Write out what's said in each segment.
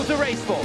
rules the race for.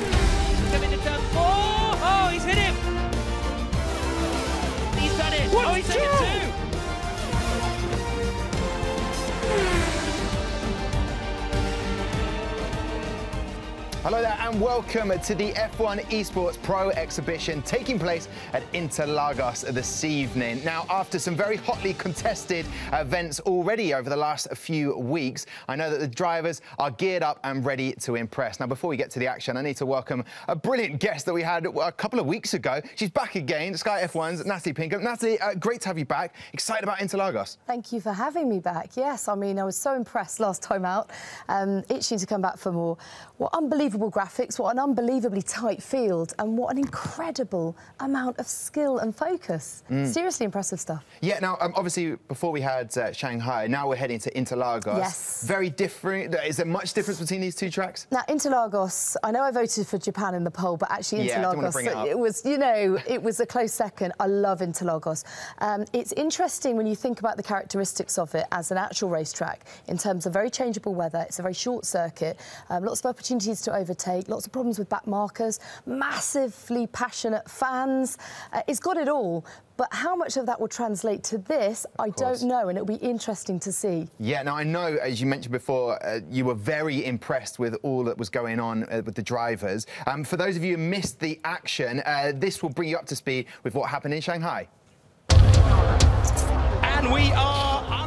Welcome to the F1 Esports Pro exhibition taking place at Interlagos this evening. Now, after some very hotly contested events already over the last few weeks, I know that the drivers are geared up and ready to impress. Now, before we get to the action, I need to welcome a brilliant guest that we had a couple of weeks ago. She's back again, Sky F1's Natalie Pinkham. Natalie, uh, great to have you back. Excited about Interlagos? Thank you for having me back. Yes, I mean, I was so impressed last time out, um, itching to come back for more. What unbelievable graphics, what an unbelievably tight field, and what an incredible amount of skill and focus. Mm. Seriously impressive stuff. Yeah, now, um, obviously, before we had uh, Shanghai, now we're heading to Interlagos. Yes. Very different. Is there much difference between these two tracks? Now, Interlagos, I know I voted for Japan in the poll, but actually Interlagos, yeah, it, it, was, you know, it was a close second. I love Interlagos. Um, it's interesting when you think about the characteristics of it as an actual racetrack in terms of very changeable weather. It's a very short circuit, um, lots of opportunities to overtake, lots of problems with back markers, massively passionate fans. Uh, it's got it all. But how much of that will translate to this, I don't know, and it'll be interesting to see. Yeah, now I know, as you mentioned before, uh, you were very impressed with all that was going on uh, with the drivers. Um, for those of you who missed the action, uh, this will bring you up to speed with what happened in Shanghai. And we are underway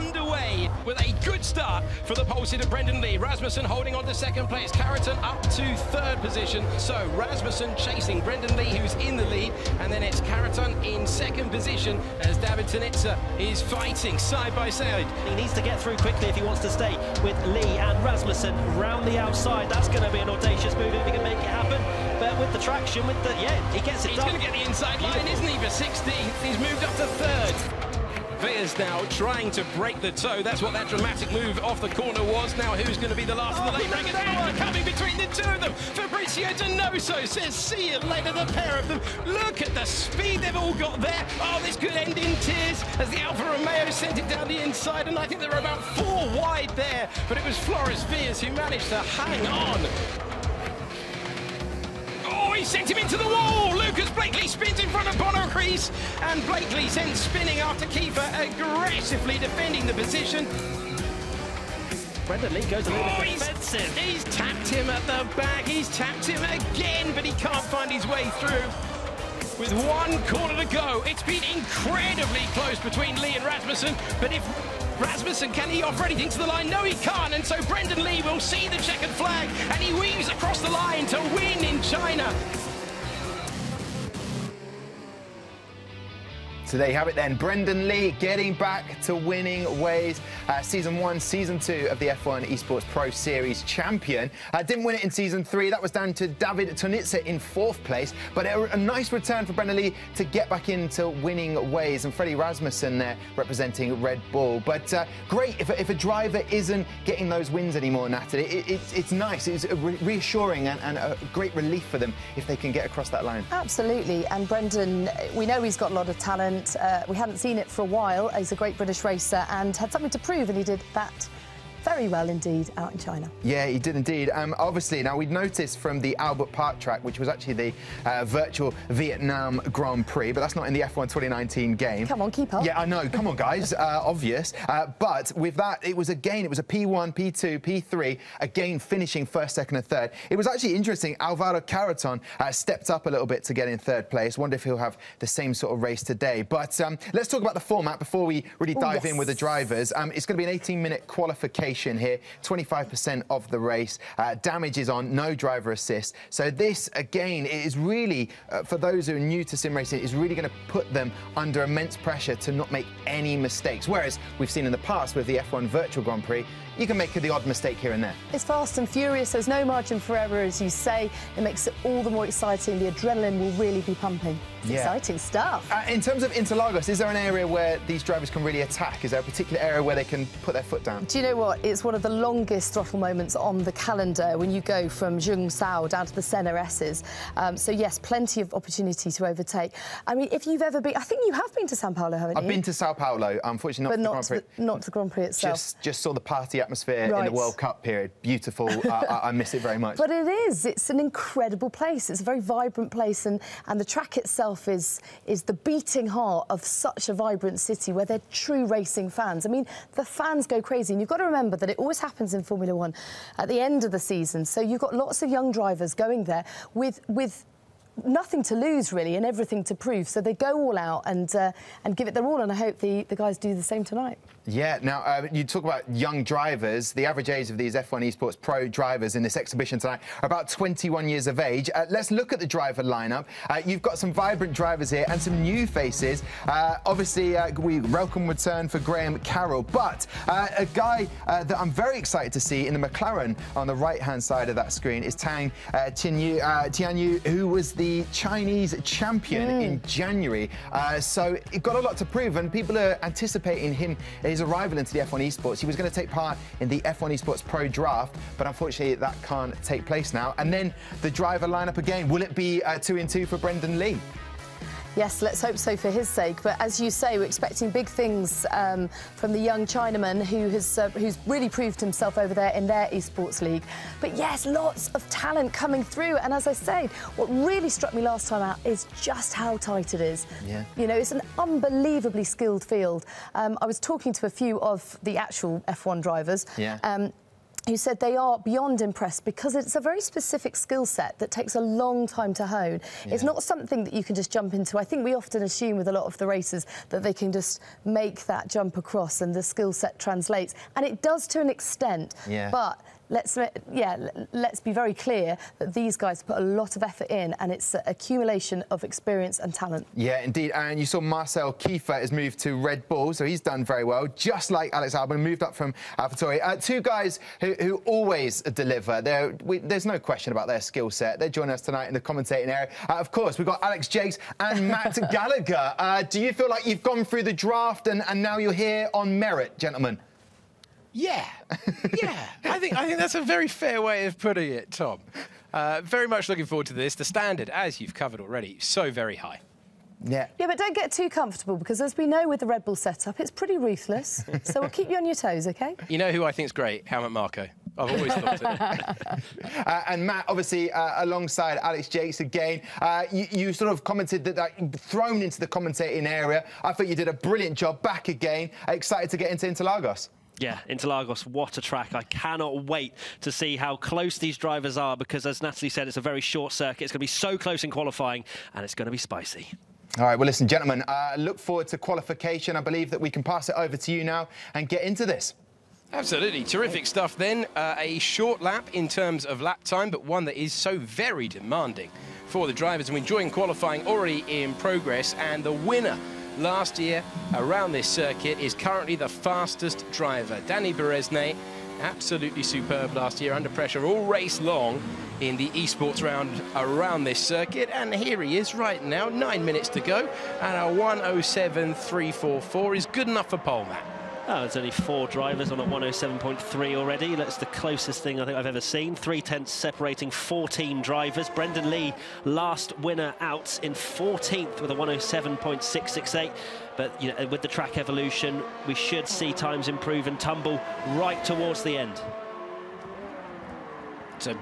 with a good start for the pole sitter Brendon Leigh. Rasmussen holding on to second place. Carreton up to third position. So Rasmussen chasing Brendon Leigh, who's in the lead. And then it's Carreton in second position as David Tonizza is fighting side by side. He needs to get through quickly if he wants to stay with Leigh and Rasmussen round the outside. That's going to be an audacious move if he can make it happen. But with the traction, with the, yeah, he gets it He's done. going to get the inside line, isn't he, for 16th? He's moved up to third. Wijers now trying to break the toe. That's what that dramatic move off the corner was. Now who's going to be the last oh, of the late breakers? Oh, coming between the two of them. Fabrizio Donoso says, see you later, the pair of them. Look at the speed they've all got there. Oh, this could end in tears as the Alfa Romeo sent it down the inside. And I think there were about four wide there. But it was Floris Wijers who managed to hang on Oh, he sent him into the wall. Lucas Blakeley spins in front of Bono Crease, and Blakeley sends spinning after Kiefer, aggressively defending the position. Brendon Leigh goes a little oh, bit defensive. He's, he's tapped him at the back. He's tapped him again, but he can't find his way through. With one corner to go, it's been incredibly close between Leigh and Rasmussen, but if Rasmussen, can he offer anything to the line? No, he can't. And so Brendon Leigh will see the checkered flag and he weaves across the line to win in China. So there you have it then. Brendon Leigh getting back to winning ways. Uh, season one, season two of the F1 Esports Pro Series champion. Uh, didn't win it in season three. That was down to David Tonizza in fourth place. But a, a, nice return for Brendon Leigh to get back into winning ways. And Freddie Rasmussen there representing Red Bull. But uh, great if, if, a driver isn't getting those wins anymore, Natalie. It, it, it's nice. It's reassuring and, and, a great relief for them if they can get across that line. Absolutely. And Brendon, we know he's got a lot of talent. Uh, we hadn't seen it for a while. He's a great British racer and had something to prove, and he did that very well indeed out in China. Yeah, he did indeed. Um, obviously, now we'd noticed from the Albert Park track, which was actually the uh, virtual Vietnam Grand Prix, but that's not in the F1 2019 game. Come on, keep up. Yeah, I know. Come on, guys. uh, obvious. Uh, but with that, it was again, it was a P1, P2, P3, again finishing first, second, and third. It was actually interesting. Alvaro Carreton uh, stepped up a little bit to get in third place. Wonder if he'll have the same sort of race today. But um, let's talk about the format before we really dive Ooh, yes. in with the drivers. Um, it's going to be an 18-minute qualification here, 25% of the race. Uh, damage is on, no driver assist. So this, again, is really, uh, for those who are new to sim racing, is really going to put them under immense pressure to not make any mistakes. Whereas we've seen in the past with the F1 Virtual Grand Prix, you can make the odd mistake here and there. It's fast and furious. There's no margin for error, as you say. It makes it all the more exciting. The adrenaline will really be pumping. Yeah. Exciting stuff. Uh, in terms of Interlagos, is there an area where these drivers can really attack? Is there a particular area where they can put their foot down? Do you know what? It's one of the longest throttle moments on the calendar when you go from Junção down to the Senna S's. Um, so, yes, plenty of opportunity to overtake. I mean, if you've ever been, I think you have been to Sao Paulo, haven't you? I've been to Sao Paulo, unfortunately but not not to the Grand the, Prix. not to the Grand Prix itself. Just, just saw the party atmosphere in the World Cup period. Beautiful. uh, I, I miss it very much. But it is. It's an incredible place. It's a very vibrant place, and, and the track itself is is the beating heart of such a vibrant city where they're true racing fans. I mean, the fans go crazy, and you've got to remember that it always happens in Formula One at the end of the season. So you've got lots of young drivers going there with with. Nothing to lose really, and everything to prove. So they go all out and uh, and give it their all, and I hope the, the guys do the same tonight. Yeah, now uh, you talk about young drivers. The average age of these F1 Esports Pro drivers in this exhibition tonight are about 21 years of age. Uh, let's look at the driver lineup. Uh, you've got some vibrant drivers here and some new faces. Uh, obviously, uh, we welcome return for Graham Carroll, but uh, a guy uh, that I'm very excited to see in the McLaren on the right-hand side of that screen is Tang uh, Tianyu, uh, Tianyu, who was the Chinese champion in January. Uh, so it got a lot to prove, and people are anticipating him his arrival into the F1 Esports. He was going to take part in the F1 Esports Pro Draft, but unfortunately that can't take place now. And then the driver lineup again. Will it be uh, two in two for Brendon Leigh? Yes, let's hope so for his sake. But as you say, we're expecting big things um, from the young Chinaman who has uh, who's really proved himself over there in their esports league. But yes, lots of talent coming through. And as I say, what really struck me last time out is just how tight it is. Yeah. You know, it's an unbelievably skilled field. Um, I was talking to a few of the actual F1 drivers. Yeah. Um, who said they are beyond impressed because it's a very specific skill set that takes a long time to hone. It's not something that you can just jump into. I think we often assume with a lot of the races that they can just make that jump across and the skill set translates, and it does to an extent. Yeah. But let's yeah, let's be very clear that these guys put a lot of effort in, and it's an accumulation of experience and talent. Yeah, indeed. And you saw Marcel Kiefer has moved to Red Bull, so he's done very well, just like Alex Albon, moved up from AlphaTauri. Uh, two guys who, who always deliver. We, there's no question about their skill set. They're joining us tonight in the commentating area. Uh, of course, we've got Alex Jacques and Matt Gallagher. Uh, do you feel like you've gone through the draft and, and now you're here on merit, gentlemen? Yeah, yeah. I think I think that's a very fair way of putting it, Tom. Uh, very much looking forward to this. The standard, as you've covered already, so very high. Yeah. Yeah, but don't get too comfortable because, as we know with the Red Bull setup, it's pretty ruthless. so we'll keep you on your toes, OK? You know who I think's great? Helmut Marko. I've always thought it. Uh, and Matt, obviously, uh, alongside Alex Jacques again, uh, you, you sort of commented that, that thrown into the commentating area. I thought you did a brilliant job back again. Excited to get into Interlagos. Yeah, Interlagos, what a track. I cannot wait to see how close these drivers are because, as Natalie said, it's a very short circuit. It's going to be so close in qualifying and it's going to be spicy. All right, well, listen, gentlemen, uh, look forward to qualification. I believe that we can pass it over to you now and get into this. Absolutely. Terrific stuff then. Uh, a short lap in terms of lap time, but one that is so very demanding for the drivers. And we're enjoying qualifying already in progress. And the winner last year around this circuit is currently the fastest driver, Danny Bereznay. Absolutely superb last year under pressure all race long in the esports round around this circuit. And here he is right now, nine minutes to go. And a 107.344 is good enough for pole, Matt. Oh, there's only four drivers on a 107.3 already. That's the closest thing I think I've ever seen. Three tenths separating 14 drivers. Brendon Leigh, last winner out in 14th with a 107.668. But you know, with the track evolution, we should see times improve and tumble right towards the end. So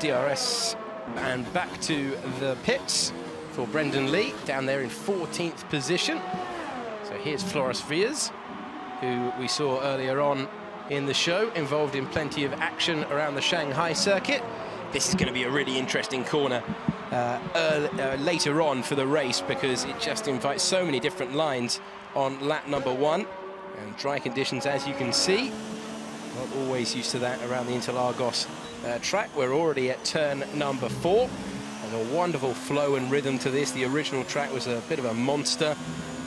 DRS and back to the pits for Brendon Leigh down there in 14th position. So here's Floris Wijers, who we saw earlier on in the show, involved in plenty of action around the Shanghai circuit. This is going to be a really interesting corner uh, early, uh, later on for the race because it just invites so many different lines on lap number one. And dry conditions, as you can see, not always used to that around the Interlagos uh, track. We're already at turn number four. There's a wonderful flow and rhythm to this. The original track was a bit of a monster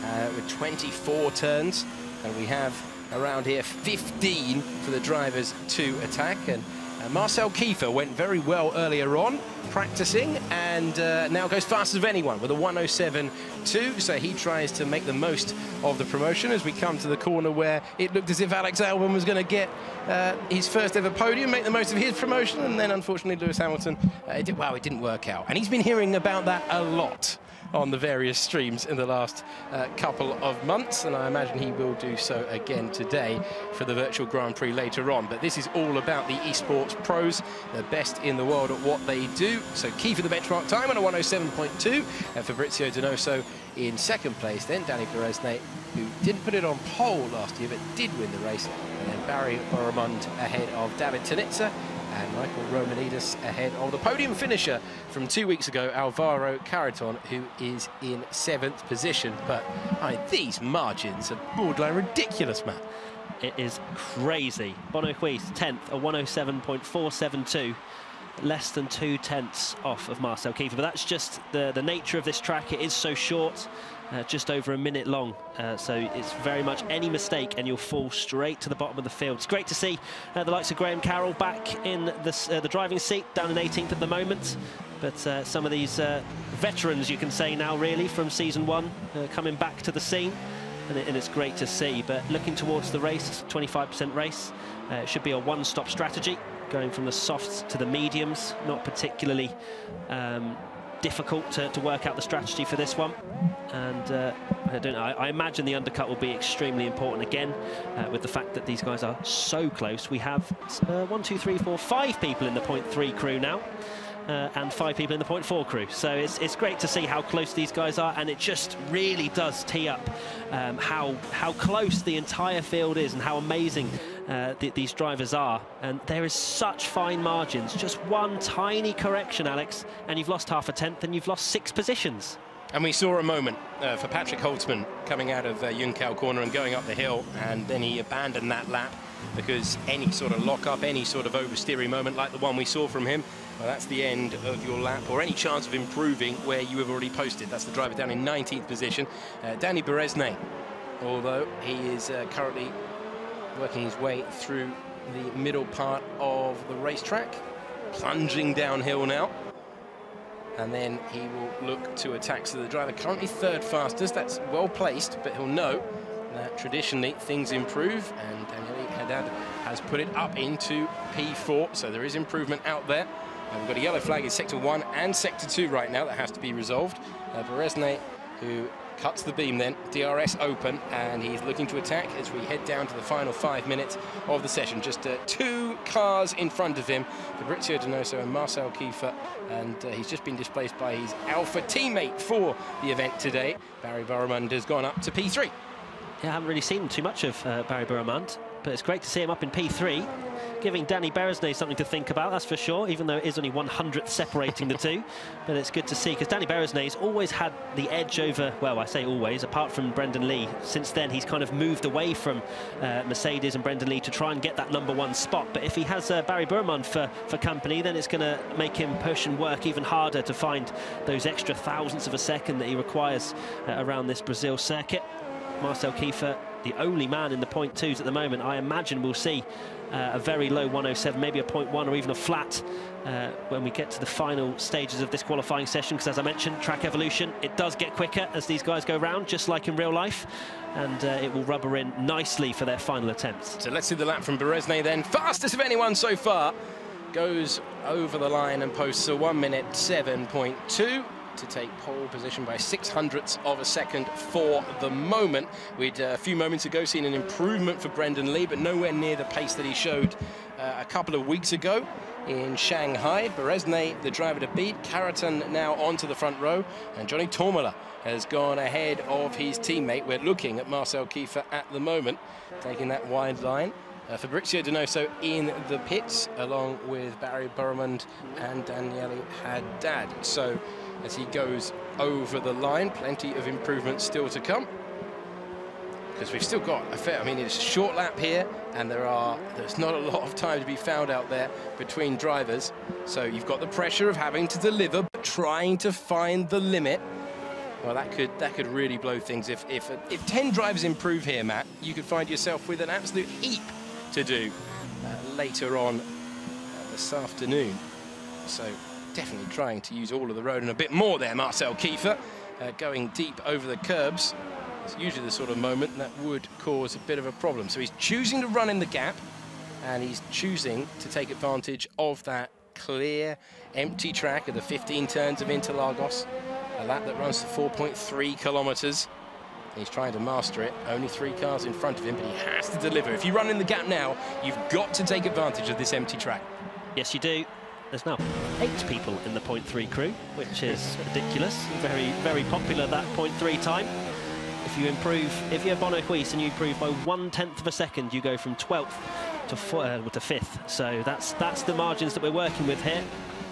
uh, with 24 turns. And we have around here 15 for the drivers to attack. And Uh, Marcel Kiefer went very well earlier on, practicing, and uh, now goes fastest of anyone with a 107.2. So he tries to make the most of the promotion as we come to the corner where it looked as if Alex Albon was going to get uh, his first ever podium, make the most of his promotion, and then unfortunately Lewis Hamilton, uh, it did, it didn't work out. And he's been hearing about that a lot on the various streams in the last uh, couple of months, and I imagine he will do so again today for the virtual Grand Prix later on. But this is all about the esports pros, the best in the world at what they do. So key for the benchmark time on a 107.2, and Fabrizio Donoso in second place. Then Danny Bereznay, who didn't put it on pole last year, but did win the race. And then Bari Broumand ahead of David Tonizza and Michael Romanidis ahead of the podium finisher from two weeks ago, Alvaro Carreton, who is in seventh position. But I these margins are borderline ridiculous, Matt. It is crazy. Bono Huis, 10th, a 107.472 less than two tenths off of Marcel Kiefer. But that's just the, the nature of this track. It is so short, uh, just over a minute long. Uh, so it's very much any mistake and you'll fall straight to the bottom of the field. It's great to see uh, the likes of Graham Carroll back in the, uh, the driving seat, down in 18th at the moment. But uh, some of these uh, veterans, you can say now, really, from season one, coming back to the scene. And, it, and, it's great to see. But looking towards the race, 25% race, it should be a one-stop strategy going from the softs to the mediums, not particularly um, difficult to, to, work out the strategy for this one. And uh, I don't know, I, I, imagine the undercut will be extremely important again uh, with the fact that these guys are so close. We have uh, one, two, three, four, five people in the point three crew now. Uh, and five people in the point four crew. So it's, it's great to see how close these guys are, and it just really does tee up um, how how close the entire field is and how amazing uh, th these drivers are. And there is such fine margins. Just one tiny correction, Alex, and you've lost half a tenth and you've lost six positions. And we saw a moment uh, for Patrik Holzmann coming out of uh, corner and going up the hill, and then he abandoned that lap because any sort of lock-up, any sort of oversteering moment like the one we saw from him, well, that's the end of your lap, or any chance of improving where you have already posted. That's the driver down in 19th position. Uh, Danny Bereznay, although he is uh, currently working his way through the middle part of the racetrack, plunging downhill now. And then he will look to attack. So the driver currently third fastest. That's well placed, but he'll know that traditionally things improve. And Daniel Haddad has put it up into P4. So there is improvement out there. And we've got a yellow flag in sector one and sector two right now that has to be resolved. Uh, Bereznay, who cuts the beam then, DRS open, and he's looking to attack as we head down to the final five minutes of the session. Just uh, two cars in front of him, Fabrizio Donoso and Marcel Kiefer, and uh, he's just been displaced by his alpha teammate for the event today. Bari Broumand has gone up to P3. Yeah, I haven't really seen too much of uh, Bari Broumand, but it's great to see him up in P3 giving Danny Bereznay something to think about, that's for sure, even though it is only 100th separating the two. But it's good to see, because Danny Bereznay's always had the edge over, well, I say always, apart from Brendon Leigh. Since then, he's kind of moved away from uh, Mercedes and Brendon Leigh to try and get that number one spot. But if he has uh, Bari Broumand for, for company, then it's going to make him push and work even harder to find those extra thousandths of a second that he requires uh, around this Brazil circuit. Marcel Kiefer, the only man in the point twos at the moment. I imagine we'll see uh, a very low 107, maybe a 0.1 or even a flat uh, when we get to the final stages of this qualifying session. Because as I mentioned, track evolution, it does get quicker as these guys go round, just like in real life. And uh, it will rubber in nicely for their final attempts. So let's see the lap from Bereznay then. Fastest of anyone so far. Goes over the line and posts a 1 minute 7.2 to take pole position by six hundredths of a second for the moment. We'd uh, a few moments ago seen an improvement for Brendon Leigh, but nowhere near the pace that he showed uh, a couple of weeks ago in Shanghai. Bereznay, the driver to beat. Carreton now onto the front row. And Johnny Törmälä has gone ahead of his teammate. We're looking at Marcel Kiefer at the moment, taking that wide line. Uh, Fabrizio Donoso in the pits, along with Bari Broumand and Daniele Haddad. So as he goes over the line. Plenty of improvement still to come. Because we've still got a fair, I mean, it's a short lap here, and there are there's not a lot of time to be found out there between drivers. So you've got the pressure of having to deliver, but trying to find the limit. Well, that could that could really blow things. If if if 10 drivers improve here, Matt, you could find yourself with an absolute heap to do uh, later on this afternoon. So definitely trying to use all of the road and a bit more there, Marcel Kiefer, uh, going deep over the curbs. It's usually the sort of moment that would cause a bit of a problem. So he's choosing to run in the gap, and he's choosing to take advantage of that clear, empty track of the 15 turns of Interlagos, a lap that runs to 4.3 kilometers. He's trying to master it. Only three cars in front of him, but he has to deliver. If you run in the gap now, you've got to take advantage of this empty track. Yes, you do. There's now eight people in the point three crew, which is ridiculous. Very, very popular, that point three time. If you improve, if you're Bono Huis and you improve by one tenth of a second, you go from 12th to, four, uh, to fifth. So that's that's the margins that we're working with here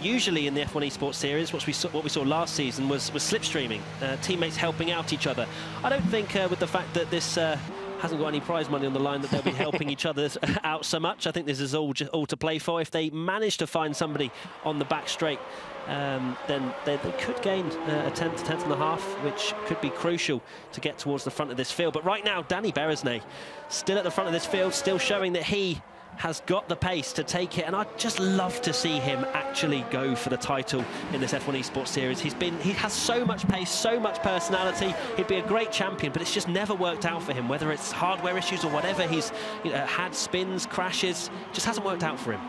usually in the F1 Esports Series, what we saw, what we saw last season was, was slipstreaming, uh, teammates helping out each other. I don't think uh, with the fact that this uh, hasn't got any prize money on the line that they'll be helping each other out so much. I think this is all all to play for. If they manage to find somebody on the back straight, um, then they, they, could gain uh, a tenth, tenth and a half, which could be crucial to get towards the front of this field. But right now, Danny Bereznay still at the front of this field, still showing that he has got the pace to take it, and I'd just love to see him actually go for the title in this F1 Esports Series. He's been, he has so much pace, so much personality. He'd be a great champion, but it's just never worked out for him. Whether it's hardware issues or whatever, he's you know, had spins, crashes, just hasn't worked out for him.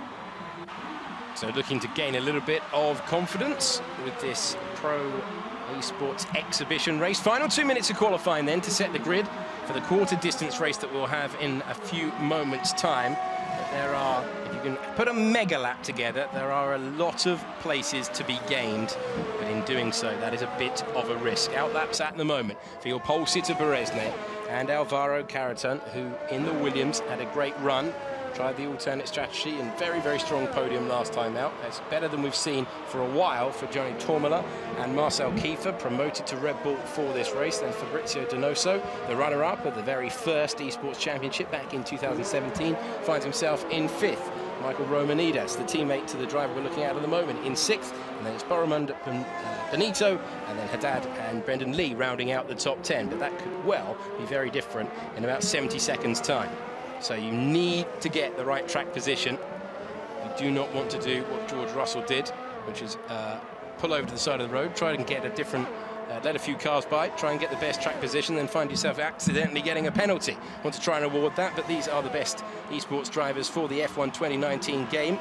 So looking to gain a little bit of confidence with this Pro Esports exhibition race. Final two minutes of qualifying then to set the grid for the quarter distance race that we'll have in a few moments' time there are, if you can put a mega lap together, there are a lot of places to be gained. But in doing so, that is a bit of a risk. Out laps at the moment for your pole sitter Bereznay and Alvaro Carreton, who in the Williams had a great run tried the alternate strategy and very, very strong podium last time out. It's better than we've seen for a while for Johnny Törmälä and Marcel Kiefer, promoted to Red Bull for this race. Then Fabrizio Donoso, the runner-up of the very first Esports Championship back in 2017, finds himself in fifth. Michael Romanidis, the teammate to the driver we're looking at at the moment, in sixth. And then it's Broumand uh, Benito, and then Haddad and Brendon Leigh rounding out the top 10. But that could well be very different in about 70 seconds' time. So you need to get the right track position. You do not want to do what George Russell did, which is uh, pull over to the side of the road, try and get a different, uh, let a few cars by, try and get the best track position, then find yourself accidentally getting a penalty. Want to try and avoid that, but these are the best esports drivers for the F1 2019 game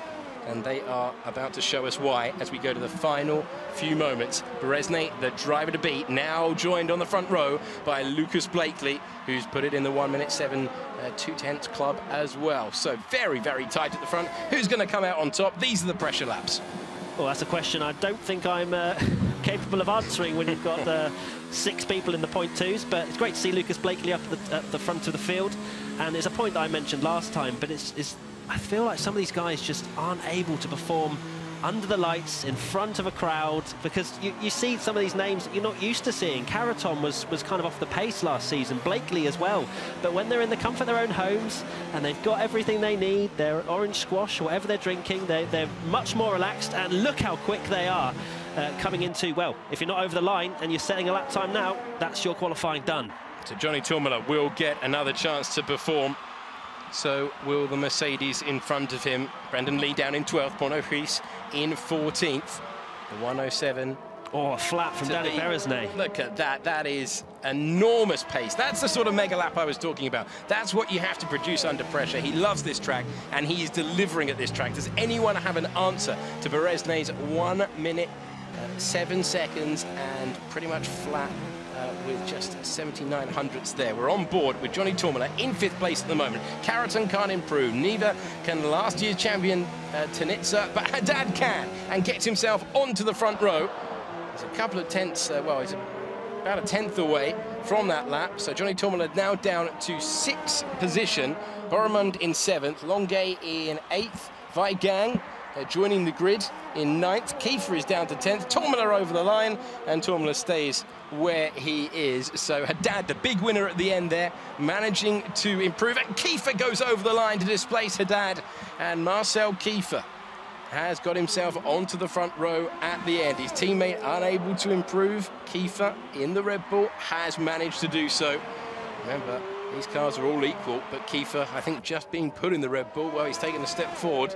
and they are about to show us why as we go to the final few moments. Bereznay, the driver to beat, now joined on the front row by Lucas Blakeley, who's put it in the 1 minute 7 uh, 2 tenths club as well. So very, very tight at the front. Who's going to come out on top? These are the pressure laps. Well, that's a question I don't think I'm uh, capable of answering when you've got uh, six people in the point twos, but it's great to see Lucas Blakeley up at the, at the front of the field. And it's a point that I mentioned last time, but it's, it's I feel like some of these guys just aren't able to perform under the lights in front of a crowd because you, you see some of these names you're not used to seeing. Carreton was, was kind of off the pace last season, Blakeley as well. But when they're in the comfort of their own homes and they've got everything they need, their orange squash, whatever they're drinking, they're, they're much more relaxed and look how quick they are. Uh, coming into, well, if you're not over the line and you're setting a lap time now, that's your qualifying done. So Johnny Törmälä will get another chance to perform so will the Mercedes in front of him. Brendon Leigh down in 12th, Bono in 14th. The 107 Oh, a flat from Danny Bereznay. Look at that. That is enormous pace. That's the sort of mega lap I was talking about. That's what you have to produce under pressure. He loves this track, and he's delivering at this track. Does anyone have an answer to Bereznay's one minute, uh, seven seconds, and pretty much flat uh, with just 79 hundredths there. We're on board with Johnny Törmälä in fifth place at the moment. Carreton can't improve. Neither can last year's champion uh, Tonizza, but Haddad can and gets himself onto the front row. He's a couple of tenths, uh, well, he's about a tenth away from that lap. So Johnny Törmälä now down to sixth position. Boromund in seventh, Longuet in eighth, Weigang uh, joining the grid in ninth. Kiefer is down to 10th. Törmälä over the line, and Törmälä stays where he is. So Haddad, the big winner at the end there, managing to improve. And Kiefer goes over the line to displace Haddad. And Marcel Kiefer has got himself onto the front row at the end. His teammate unable to improve. Kiefer in the Red Bull has managed to do so. Remember, these cars are all equal, but Kiefer, I think, just being put in the Red Bull, well, he's taken a step forward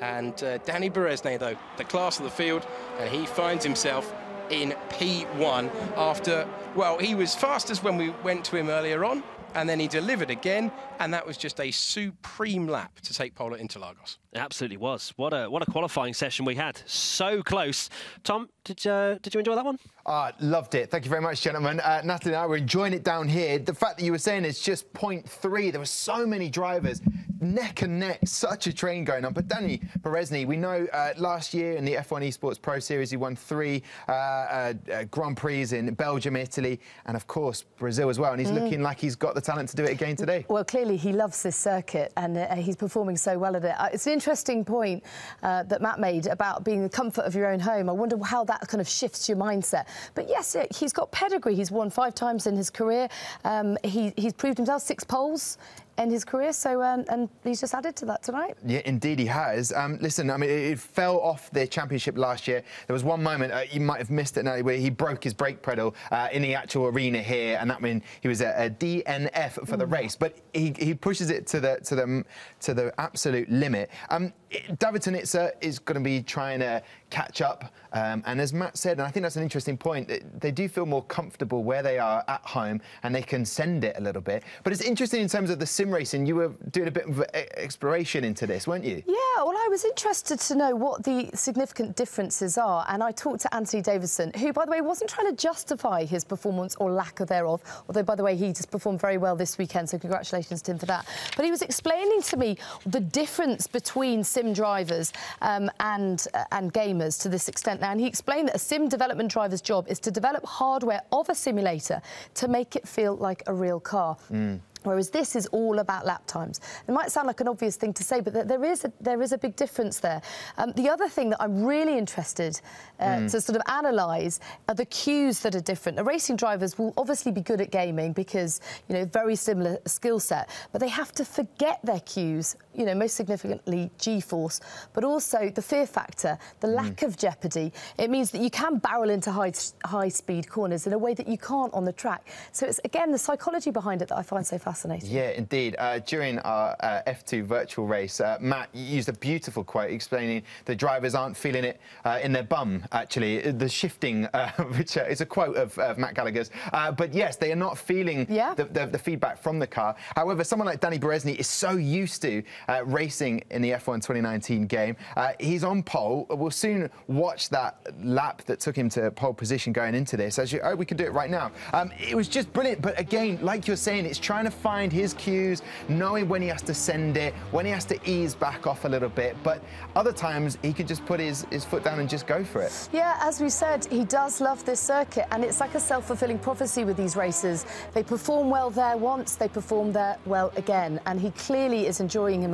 And uh, Danny Bereznay, though, the class of the field, and he finds himself in P1 after, well, he was fastest when we went to him earlier on, and then he delivered again, and that was just a supreme lap to take pole at Interlagos. It absolutely was. What a what a qualifying session we had. So close. Tom, did uh, did you enjoy that one? Ah, loved it. Thank you very much, gentlemen. Uh, Natalie and I were enjoying it down here. The fact that you were saying it's just 0.3, there were so many drivers, neck and neck, such a train going on. But Danny Bereznay, we know uh, last year in the F1 Esports Pro Series, he won three uh, uh, uh Grand Prix in Belgium, Italy, and of course Brazil as well. And he's mm. looking like he's got the talent to do it again today. Well, clearly he loves this circuit, and uh, he's performing so well at it. it's an interesting point that Matt made about being the comfort of your own home. I wonder how that kind of shifts your mindset. But yes, he's got pedigree. He's won five times in his career. Um, he, he's proved himself six poles in his career. So, um, and he's just added to that tonight. Yeah, indeed he has. Um, listen, I mean, it, it, fell off the championship last year. There was one moment uh, you might have missed it now where he broke his brake pedal uh, in the actual arena here, and that meant he was a, a DNF for the mm. race. But he, he pushes it to the to the to the absolute limit. Um, David Tonizza is going to be trying to catch up. Um, and as Matt said, and I think that's an interesting point, they do feel more comfortable where they are at home and they can send it a little bit. But it's interesting in terms of the sim racing. You were doing a bit of exploration into this, weren't you? Yeah, well, I was interested to know what the significant differences are. And I talked to Anthony Davidson, who, by the way, wasn't trying to justify his performance or lack of thereof, although, by the way, he just performed very well this weekend, so congratulations to him for that. But he was explaining to me the difference between sim drivers um, and, uh, and gamers to this extent now. And he explained that a sim development driver's job is to develop hardware of a simulator to make it feel like a real car. Mm. Whereas this is all about lap times. It might sound like an obvious thing to say, but there is a, there is a big difference there. Um, the other thing that I'm really interested uh, mm. to sort of analyse are the cues that are different. The racing drivers will obviously be good at gaming because, you know, very similar skill set, but they have to forget their cues, you know, most significantly G-force, but also the fear factor, the mm. lack of jeopardy. It means that you can barrel into high, high speed corners in a way that you can't on the track. So it's, again, the psychology behind it that I find so fascinating. Yeah, indeed. Uh, during our uh, F2 virtual race, uh, Matt used a beautiful quote explaining the drivers aren't feeling it uh, in their bum, actually. The shifting, uh, which uh, is a quote of, of Matt Gallagher's. but yes, they are not feeling yeah. the, the, the, feedback from the car. However, someone like Danny Bereznay is so used to racing in the F1 2019 game. he's on pole. We'll soon watch that lap that took him to pole position going into this. As you, oh, we can do it right now. Um, it was just brilliant. But again, like you're saying, it's trying to find his cues, knowing when he has to send it, when he has to ease back off a little bit. But other times, he could just put his, his foot down and just go for it. Yeah, as we said, he does love this circuit, and it's like a self-fulfilling prophecy with these races. They perform well there once, they perform there well again, and he clearly is enjoying uh,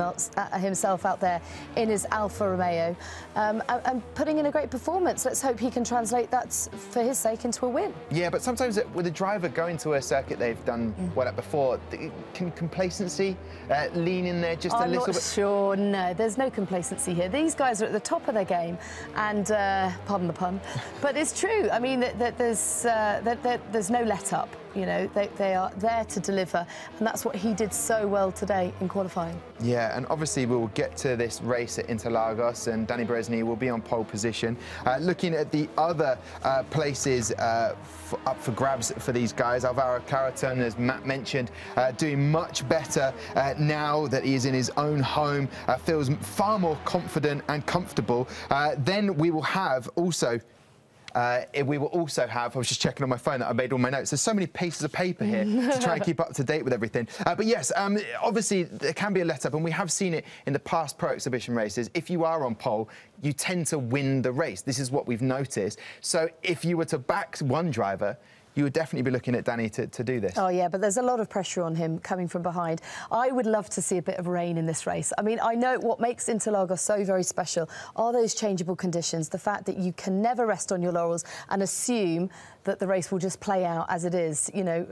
himself out there in his Alfa Romeo um, and putting in a great performance. Let's hope he can translate that for his sake into a win. Yeah, but sometimes with a driver going to a circuit they've done mm. well at before, can complacency uh, lean in there just I'm a little bit? I'm not sure. No, there's no complacency here. These guys are at the top of their game, and uh, pardon the pun, but it's true. I mean, that, that there's uh, that, that there's no let up. You know, they, they are there to deliver, and that's what he did so well today in qualifying. Yeah, and obviously we will get to this race at Interlagos, and Danny Bereznay will be on pole position. Uh, looking at the other uh, places uh, up for grabs for these guys, Alvaro Carreton, as Matt mentioned, uh, doing much better uh, now that he is in his own home, uh, feels far more confident and comfortable. then we will have also uh, we will also have, I was just checking on my phone that I made all my notes. There's so many pieces of paper here to try and keep up to date with everything. Uh, but yes, um, obviously there can be a let up, and we have seen it in the past pro exhibition races. If you are on pole, you tend to win the race. This is what we've noticed. So if you were to back one driver, you would definitely be looking at Danny to, to do this. Oh, yeah, but there's a lot of pressure on him coming from behind. I would love to see a bit of rain in this race. I mean, I know what makes Interlagos so very special are those changeable conditions, the fact that you can never rest on your laurels and assume that the race will just play out as it is. You know,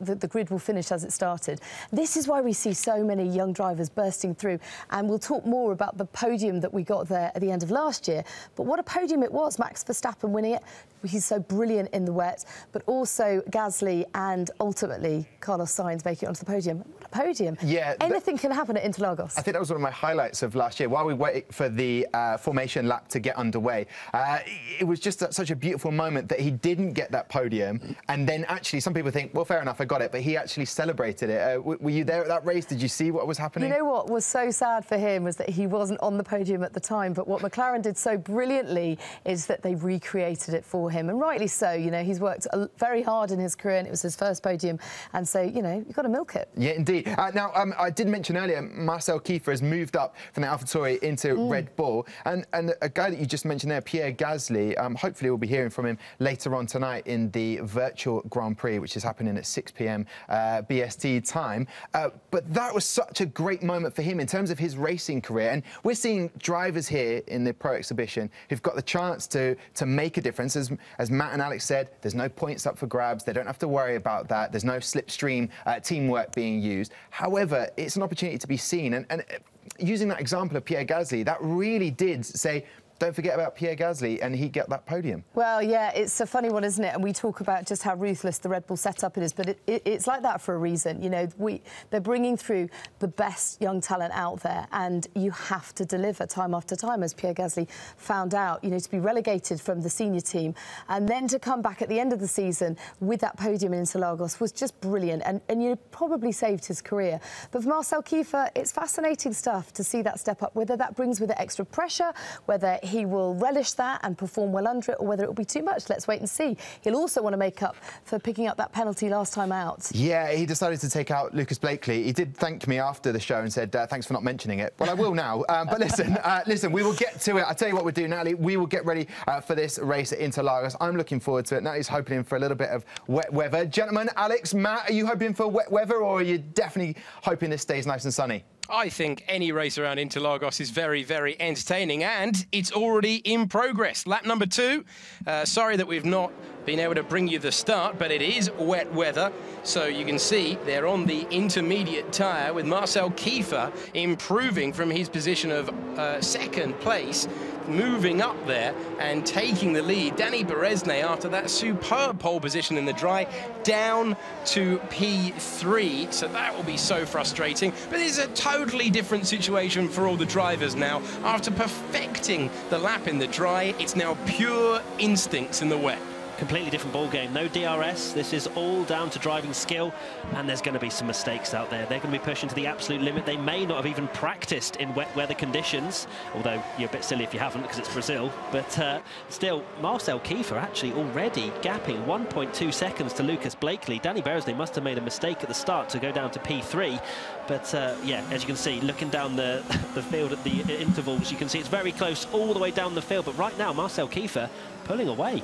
the, the grid will finish as it started. This is why we see so many young drivers bursting through. And we'll talk more about the podium that we got there at the end of last year. But what a podium it was, Max Verstappen winning it. He's so brilliant in the wet, but also Gasly and ultimately Carlos Sainz making it onto the podium. What a podium. Yeah, Anything can happen at Interlagos. I think that was one of my highlights of last year. While we wait for the uh, formation lap to get underway, uh, it was just such a beautiful moment that he didn't get that podium. And then actually, some people think, well, fair enough, I got it. But he actually celebrated it. Uh, were you there at that race? Did you see what was happening? You know what was so sad for him was that he wasn't on the podium at the time. But what McLaren did so brilliantly is that they recreated it for him. And rightly so. You know, he's worked very hard in his career and it was his first podium. And so, you know, you've got to milk it. Yeah, indeed. Uh, now, um, I did mention earlier, Marcel Kiefer has moved up from the AlphaTauri into mm. Red Bull. And, and a guy that you just mentioned there, Pierre Gasly, um, hopefully we'll be hearing from him later on tonight in the virtual Grand Prix, which is happening at 6 p.m. Uh, BST time. Uh, but that was such a great moment for him in terms of his racing career. And we're seeing drivers here in the Pro Exhibition who've got the chance to, to make a difference. As, as Matt and Alex said, there's no points up for grabs. They don't have to worry about that. There's no slipstream uh, teamwork being used. However, it's an opportunity to be seen. And, and uh, using that example of Pierre Gasly, that really did say, don't forget about Pierre Gasly, and he got that podium. Well, yeah, it's a funny one, isn't it? And we talk about just how ruthless the Red Bull setup is, but it, it, it's like that for a reason. You know, we they're bringing through the best young talent out there, and you have to deliver time after time, as Pierre Gasly found out. You know, to be relegated from the senior team and then to come back at the end of the season with that podium in Interlagos was just brilliant, and, and you probably saved his career. But for Marcel Kiefer, it's fascinating stuff to see that step up, whether that brings with it extra pressure, whether he will relish that and perform well under it, or whether it will be too much. Let's wait and see. He'll also want to make up for picking up that penalty last time out. Yeah, he decided to take out Lucas Blakeley. He did thank me after the show and said, uh, thanks for not mentioning it. Well, I will now. Um, but listen, uh, listen, we will get to it. I'll tell you what we'll do, Natalie. We will get ready uh, for this race at Interlagos. I'm looking forward to it. Natalie's hoping for a little bit of wet weather. Gentlemen, Alex, Matt, are you hoping for wet weather or are you definitely hoping this stays nice and sunny? I think any race around Interlagos is very, very entertaining, and it's already in progress. Lap number two. Uh, sorry that we've not been able to bring you the start, but it is wet weather. So you can see they're on the intermediate tyre with Marcel Kiefer improving from his position of uh, second place moving up there and taking the lead. Danny Bereznay, after that superb pole position in the dry, down to P3. So that will be so frustrating. But it's a totally different situation for all the drivers now. After perfecting the lap in the dry, it's now pure instincts in the wet completely different ball game. No DRS. This is all down to driving skill, and there's going to be some mistakes out there. They're going to be pushing to the absolute limit. They may not have even practiced in wet weather conditions, although you're a bit silly if you haven't because it's Brazil. But uh, still, Marcel Kiefer actually already gapping 1.2 seconds to Lucas Blakeley. Dani Bereznay must have made a mistake at the start to go down to P3. But uh, yeah, as you can see, looking down the, the field at the intervals, you can see it's very close all the way down the field. But right now, Marcel Kiefer pulling away.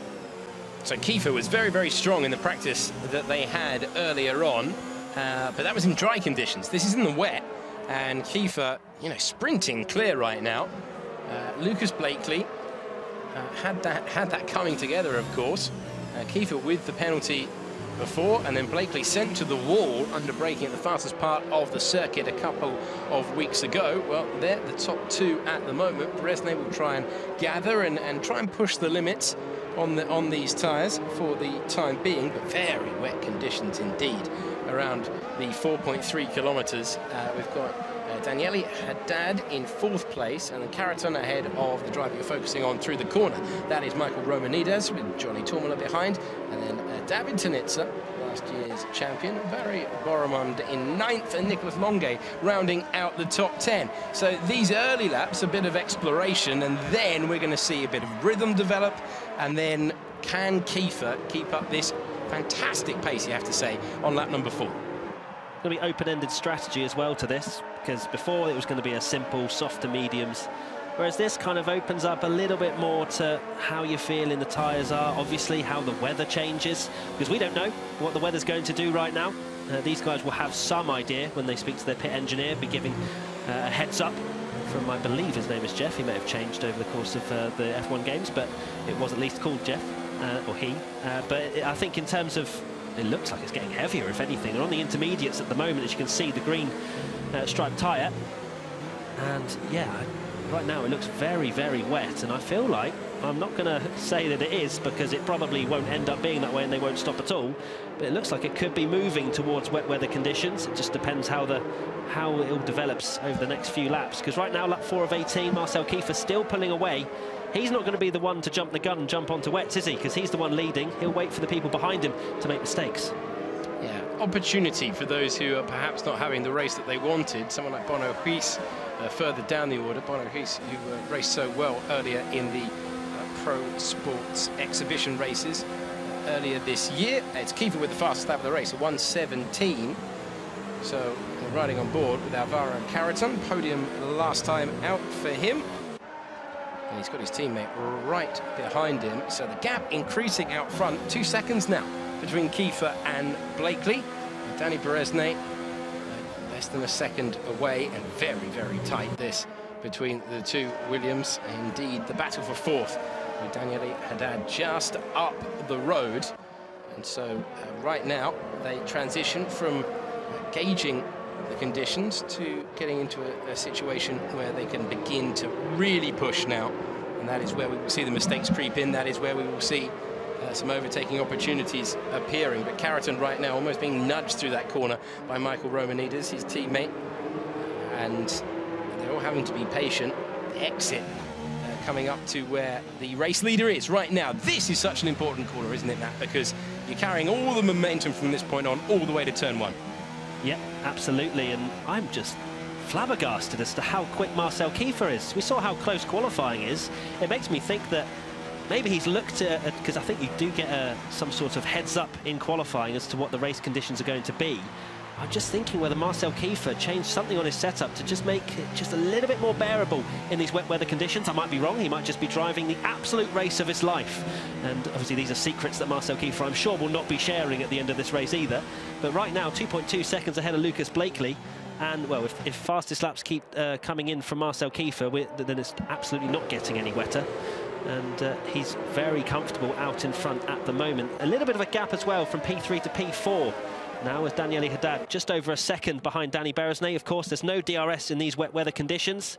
So Kiefer was very, very strong in the practice that they had earlier on, uh, but that was in dry conditions. This is in the wet, and Kiefer, you know, sprinting clear right now. Uh, Lucas Blakeley uh, had that had that coming together, of course. Uh, Kiefer with the penalty before, and then Blakeley sent to the wall under braking at the fastest part of the circuit a couple of weeks ago. Well, they're the top two at the moment. Bereznay will try and gather and, and try and push the limits on the on these tyres for the time being, but very wet conditions indeed around the 4.3 kilometres. Uh, we've got uh, Daniele Haddad in fourth place, and then Carreton ahead of the driver you're focusing on through the corner. That is Michael Romanidis with Johnny Törmälä behind, and then uh, David Tonizza last year's champion, Bari Broumand in ninth, and Nicolas Longuet rounding out the top 10. So these early laps, a bit of exploration, and then we're going to see a bit of rhythm develop, and then can Kiefer keep up this fantastic pace, you have to say, on lap number four? Going to be open-ended strategy as well to this, because before it was going to be a simple, softer mediums, Whereas this kind of opens up a little bit more to how you feel in the tyres are, obviously how the weather changes, because we don't know what the weather's going to do right now. Uh, these guys will have some idea when they speak to their pit engineer, be giving uh, a heads up from, I believe his name is Jeff. He may have changed over the course of uh, the F1 games, but it was at least called Jeff, uh, or he. Uh, but I think in terms of it looks like it's getting heavier, if anything. And on the intermediates at the moment, as you can see, the green uh, striped tyre. And yeah, right now it looks very, very wet. And I feel like I'm not going to say that it is because it probably won't end up being that way and they won't stop at all. But it looks like it could be moving towards wet weather conditions. It just depends how the how it all develops over the next few laps. Because right now, lap 4 of 18, Marcel Kiefer still pulling away. He's not going to be the one to jump the gun and jump onto wets, is he? Because he's the one leading. He'll wait for the people behind him to make mistakes. Yeah, opportunity for those who are perhaps not having the race that they wanted. Someone like Bono Huis uh, further down the order. Bono Huis, who uh, raced so well earlier in the Pro Sports exhibition races earlier this year. It's Kiefer with the fastest lap of the race, 117. So we're riding on board with Alvaro Carreton. Podium last time out for him. And he's got his teammate right behind him. So the gap increasing out front. Two seconds now between Kiefer and Blakeley. Danny Bereznay less than a second away and very, very tight this between the two Williams. Indeed, the battle for fourth with Daniele Haddad just up the road. And so uh, right now they transition from gauging the conditions to getting into a, a, situation where they can begin to really push now. And that is where we will see the mistakes creep in. That is where we will see uh, some overtaking opportunities appearing. But Carreton right now almost being nudged through that corner by Michael Romanidis, his teammate. And they're all having to be patient. The exit coming up to where the race leader is right now. This is such an important corner, isn't it, Matt? Because you're carrying all the momentum from this point on all the way to turn one. Yeah, absolutely. And I'm just flabbergasted as to how quick Marcel Kiefer is. We saw how close qualifying is. It makes me think that maybe he's looked at, because I think you do get a, some sort of heads up in qualifying as to what the race conditions are going to be. I'm just thinking whether Marcel Kiefer changed something on his setup to just make it just a little bit more bearable in these wet weather conditions. I might be wrong. He might just be driving the absolute race of his life. And obviously these are secrets that Marcel Kiefer, I'm sure, will not be sharing at the end of this race either. But right now, 2.2 seconds ahead of Lucas Blakeley. And, well, if, if fastest laps keep uh, coming in from Marcel Kiefer, then it's absolutely not getting any wetter and uh, he's very comfortable out in front at the moment. A little bit of a gap as well from P3 to P4 now with Daniele Haddad just over a second behind Danny Bereznay. Of course, there's no DRS in these wet weather conditions.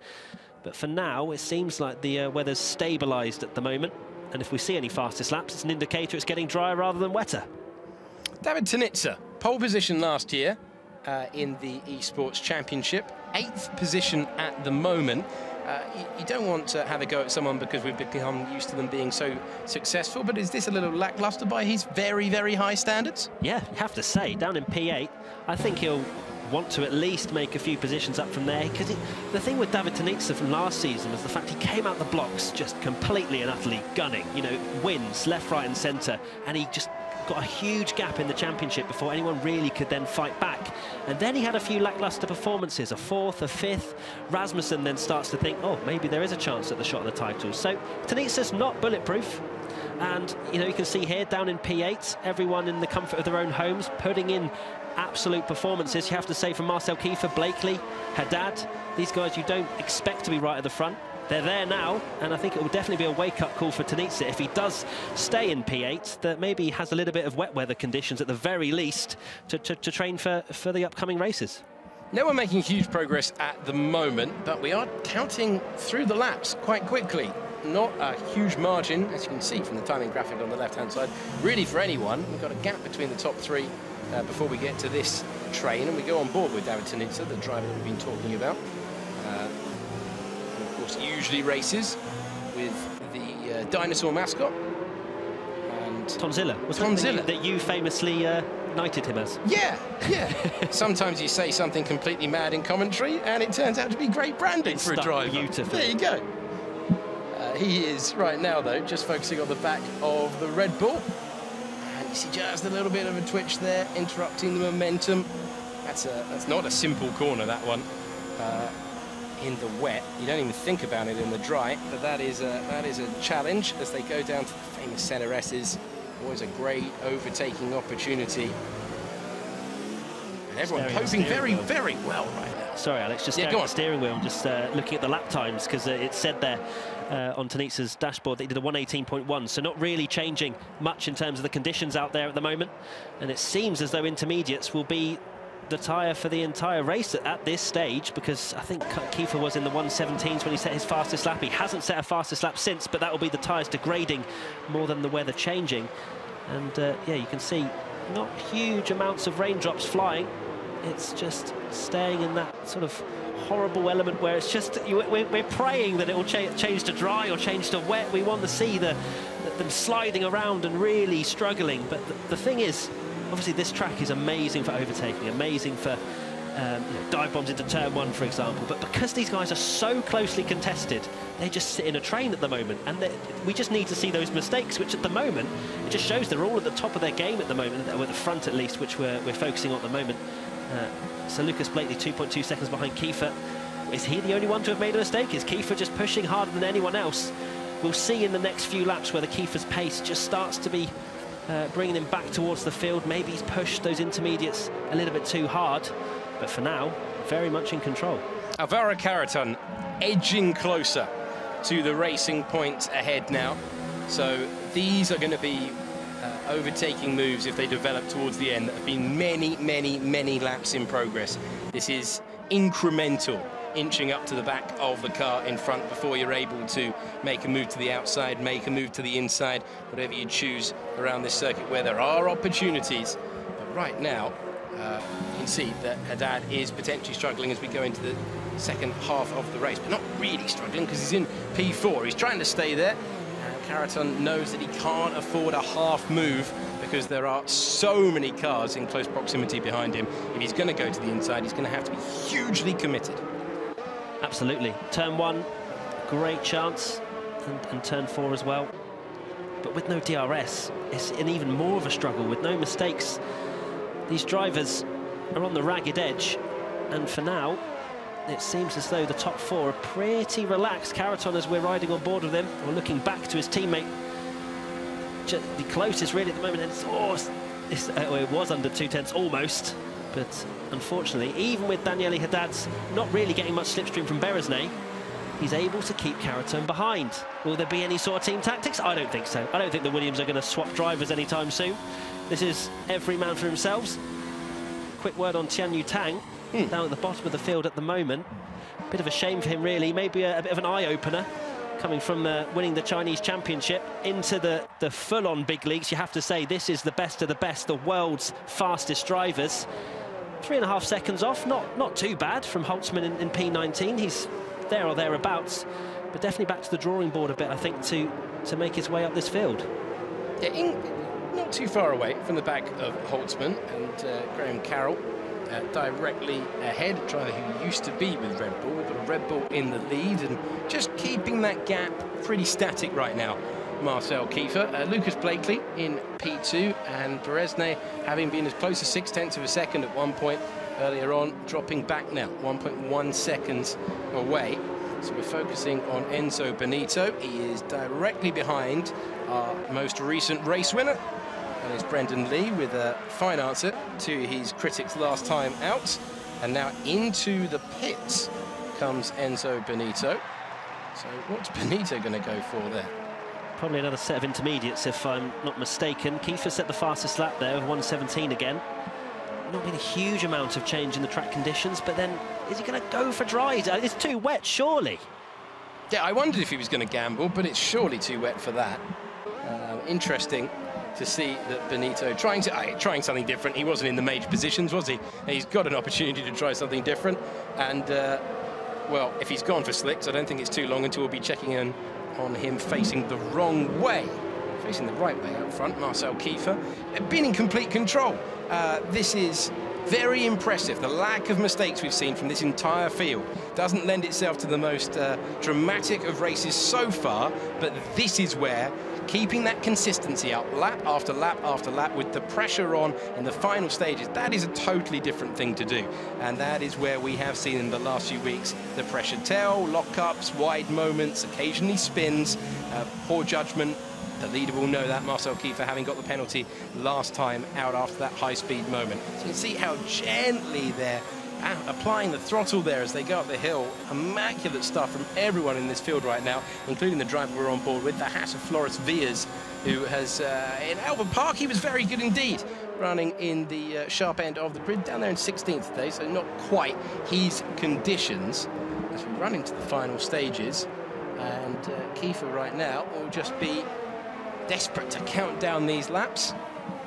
But for now, it seems like the uh, weather's stabilised at the moment. And if we see any fastest laps, it's an indicator it's getting drier rather than wetter. David Tonizza, pole position last year uh, in the Esports Championship. Eighth position at the moment. Uh, you, you, don't want to have a go at someone because we've become used to them being so successful, but is this a little lackluster by his very, very high standards? Yeah, you have to say, down in P8, I think he'll want to at least make a few positions up from there because the thing with David Tonizza from last season was the fact he came out the blocks just completely and utterly gunning, you know, wins left, right and centre and he just got a huge gap in the championship before anyone really could then fight back. And then he had a few lackluster performances, a fourth, a fifth. Rasmussen then starts to think, oh, maybe there is a chance at the shot of the title. So Tonizza's not bulletproof. And, you know, you can see here down in P8, everyone in the comfort of their own homes putting in absolute performances, you have to say, from Marcel Kiefer, Blakeley, Haddad. These guys you don't expect to be right at the front. They're there now, and I think it will definitely be a wake-up call for Tonizza if he does stay in P8, that maybe he has a little bit of wet weather conditions at the very least to, to, to train for, for the upcoming races. No one making huge progress at the moment, but we are counting through the laps quite quickly. Not a huge margin, as you can see from the timing graphic on the left-hand side, really for anyone. We've got a gap between the top three uh, before we get to this train, and we go on board with David Tonizza, the driver that we've been talking about. Uh, course, usually races with the uh, dinosaur mascot. And Tonzilla. Was Tonzilla. That you famously uh, knighted him as. Yeah, yeah. Sometimes you say something completely mad in commentary, and it turns out to be great branding it's for a driver. Beautifully. There you go. Uh, he is right now, though, just focusing on the back of the Red Bull. And you see just a little bit of a twitch there, interrupting the momentum. That's a that's not a simple corner, that one. Uh, in the wet. You don't even think about it in the dry, but that is a, that is a challenge as they go down to the famous center S's. Always a great overtaking opportunity. At the hoping very, wheel. very well right now. Sorry, Alex, just Yeah, go on. steering wheel, I'm just uh, looking at the lap times, because uh, it said there uh, on Tonizza's dashboard that he did a 118.1, so not really changing much in terms of the conditions out there at the moment. And it seems as though intermediates will be the tyre for the entire race at, at this stage, because I think Kiefer was in the 117s when he set his fastest lap. He hasn't set a fastest lap since, but that will be the tyres degrading more than the weather changing. And uh, yeah, you can see not huge amounts of raindrops flying. It's just staying in that sort of horrible element where it's just you, we're, we're praying that it will cha change to dry or change to wet. We want to see the, them sliding around and really struggling. But the, the thing is, obviously, this track is amazing for overtaking, amazing for um, you know, dive bombs into turn one, for example. But because these guys are so closely contested, they just sit in a train at the moment. And we just need to see those mistakes, which at the moment, it just shows they're all at the top of their game at the moment, or at the front at least, which we're, we're focusing on at the moment. Uh, so Lucas Blakeley, 2.2 seconds behind Kiefer. Is he the only one to have made a mistake? Is Kiefer just pushing harder than anyone else? We'll see in the next few laps whether Kiefer's pace just starts to be uh, bringing him back towards the field. Maybe he's pushed those intermediates a little bit too hard. But for now, very much in control. Alvaro Carreton edging closer to the racing point ahead now. So these are going to be uh, overtaking moves if they develop towards the end that have been many, many, many laps in progress. This is incremental, inching up to the back of the car in front before you're able to make a move to the outside, make a move to the inside, whatever you choose around this circuit where there are opportunities. But right now, uh, you can see that Haddad is potentially struggling as we go into the second half of the race, but not really struggling because he's in P4. He's trying to stay there. Carreton knows that he can't afford a half move because there are so many cars in close proximity behind him. If he's going to go to the inside, he's going to have to be hugely committed. Absolutely. Turn one, great chance. And, and turn four as well. But with no DRS, it's an even more of a struggle with no mistakes. These drivers are on the ragged edge. And for now, it seems as though the top four are pretty relaxed. Carreton, as we're riding on board with him, or looking back to his teammate, the closest really at the moment. And it's, oh, it's, uh, it was under two tenths almost. But unfortunately, even with Daniele Haddad's not really getting much slipstream from Bereznay, he's able to keep Carreton behind. Will there be any sort of team tactics? I don't think so. I don't think the Williams are going to swap drivers anytime soon. This is every man for themselves. Quick word on Tian Yu Tang, down at the bottom of the field at the moment. Bit of a shame for him, really. Maybe a, a bit of an eye-opener coming from uh, winning the Chinese championship into the, the full-on big leagues. You have to say this is the best of the best, the world's fastest drivers. Three and a half seconds off, not not too bad from Holzmann in, in P19. He's there or thereabouts, but definitely back to the drawing board a bit, I think, to to make his way up this field. Yeah, in, not too far away from the back of Holzmann and uh, Graham Carroll. Uh, directly ahead, driver who used to be with Red Bull, but Red Bull in the lead and just keeping that gap pretty static right now. Marcel Kiefer, uh, Lucas Blakeley in P2, and Bereznay having been as close as six tenths of a second at one point earlier on, dropping back now, 1.1 seconds away. So we're focusing on Enzo Bonito. He is directly behind our most recent race winner, and it's Brendon Leigh with a fine answer to his critics last time out. And now into the pits comes Enzo Bonito. So what's Bonito going to go for there? Probably another set of intermediates, if I'm not mistaken. Kiefer set the fastest lap there of 117 again. Not been a huge amount of change in the track conditions, but then is he going to go for dries? Uh, It's too wet, surely. Yeah, I wondered if he was going to gamble, but it's surely too wet for that. Um, interesting to see that Bonito trying to uh, trying something different. He wasn't in the major positions, was he? He's got an opportunity to try something different, and uh, well, if he's gone for slicks, I don't think it's too long until we'll be checking in on him facing the wrong way. Facing the right way out front, Marcel Kiefer, uh, been in complete control. Uh, this is very impressive. The lack of mistakes we've seen from this entire field doesn't lend itself to the most uh, dramatic of races so far, but this is where keeping that consistency up lap after lap after lap with the pressure on in the final stages, that is a totally different thing to do. And that is where we have seen in the last few weeks the pressure tell, lockups, wide moments, occasionally spins, uh, poor judgment, The leader will know that, Marcel Kiefer having got the penalty last time out after that high-speed moment. So you can see how gently they're applying the throttle there as they go up the hill. Immaculate stuff from everyone in this field right now, including the driver we're on board with, the Haas of Floris Wijers, who has, uh, in Albert Park, he was very good indeed, running in the uh, sharp end of the grid, down there in 16th today, so not quite his conditions as we run into the final stages. And uh, Kiefer right now will just be desperate to count down these laps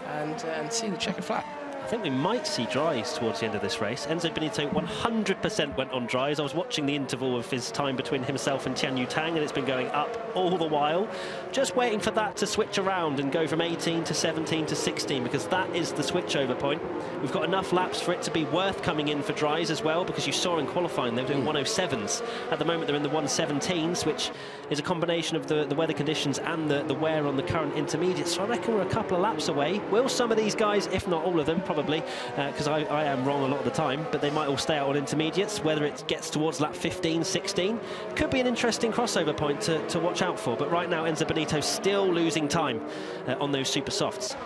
and, uh, and see the checkered flag. I think we might see dries towards the end of this race. Enzo Bonito 100% went on dries. I was watching the interval of his time between himself and Tian Yu Tang, and it's been going up all the while. Just waiting for that to switch around and go from 18 to 17 to 16, because that is the switchover point. We've got enough laps for it to be worth coming in for dries as well, because you saw in qualifying they were doing hmm. 107s. At the moment, they're in the 117s, which is a combination of the, the weather conditions and the, the wear on the current intermediates. So I reckon we're a couple of laps away. Will some of these guys, if not all of them, probably, because uh, I, I, am wrong a lot of the time, but they might all stay out on intermediates, whether it gets towards lap 15, 16. Could be an interesting crossover point to, to watch out for, but right now Enzo Bonito still losing time uh, on those super softs.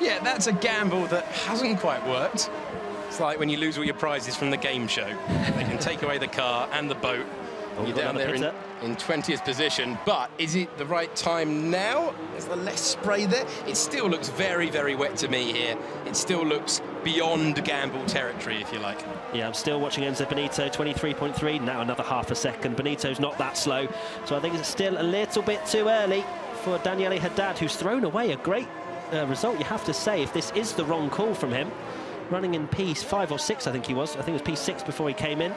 Yeah, that's a gamble that hasn't quite worked. It's like when you lose all your prizes from the game show. They can take away the car and the boat Oh, You're down there in, in, 20th position, but is it the right time now? Is there less spray there? It still looks very, very wet to me here. It still looks beyond gamble territory, if you like. Yeah, I'm still watching Enzo Bonito, 23.3, now another half a second. Bonito's not that slow, so I think it's still a little bit too early for Daniele Haddad, who's thrown away a great uh, result, you have to say, if this is the wrong call from him. Running in P5 or 6, I think he was. I think it was P6 before he came in.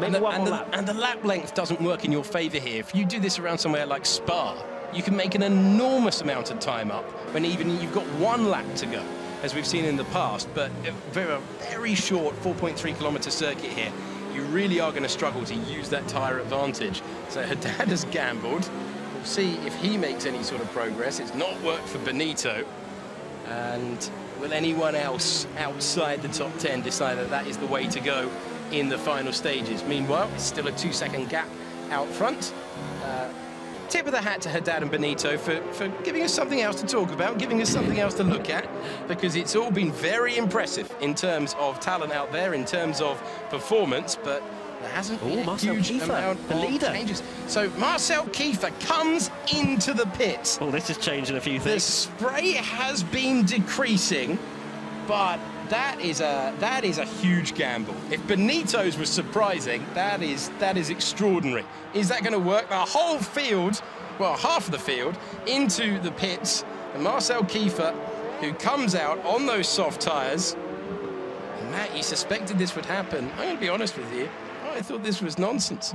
Maybe and the, and the, and the lap length doesn't work in your favour here. If you do this around somewhere like Spa, you can make an enormous amount of time up when even you've got one lap to go, as we've seen in the past. But a very, very short 4.3 kilometre circuit here, you really are going to struggle to use that tyre advantage. So Haddad has gambled. We'll see if he makes any sort of progress. It's not worked for Bonito. And will anyone else outside the top 10 decide that that is the way to go in the final stages. Meanwhile, it's still a two-second gap out front. Uh, tip of the hat to Haddad and Bonito for, for giving us something else to talk about, giving us something else to look at, because it's all been very impressive in terms of talent out there, in terms of performance, but there hasn't Ooh, been a Marcel huge Kiefer, amount the of leader. changes. So Marcel Kiefer comes into the pit. Well, this is changing a few things. The spray has been decreasing, but that is a that is a huge gamble. If Bonito's was surprising, that is that is extraordinary. Is that going to work? The whole field, well, half of the field, into the pits, and Marcel Kiefer, who comes out on those soft tyres. Matt, you suspected this would happen. I'm going to be honest with you. I thought this was nonsense.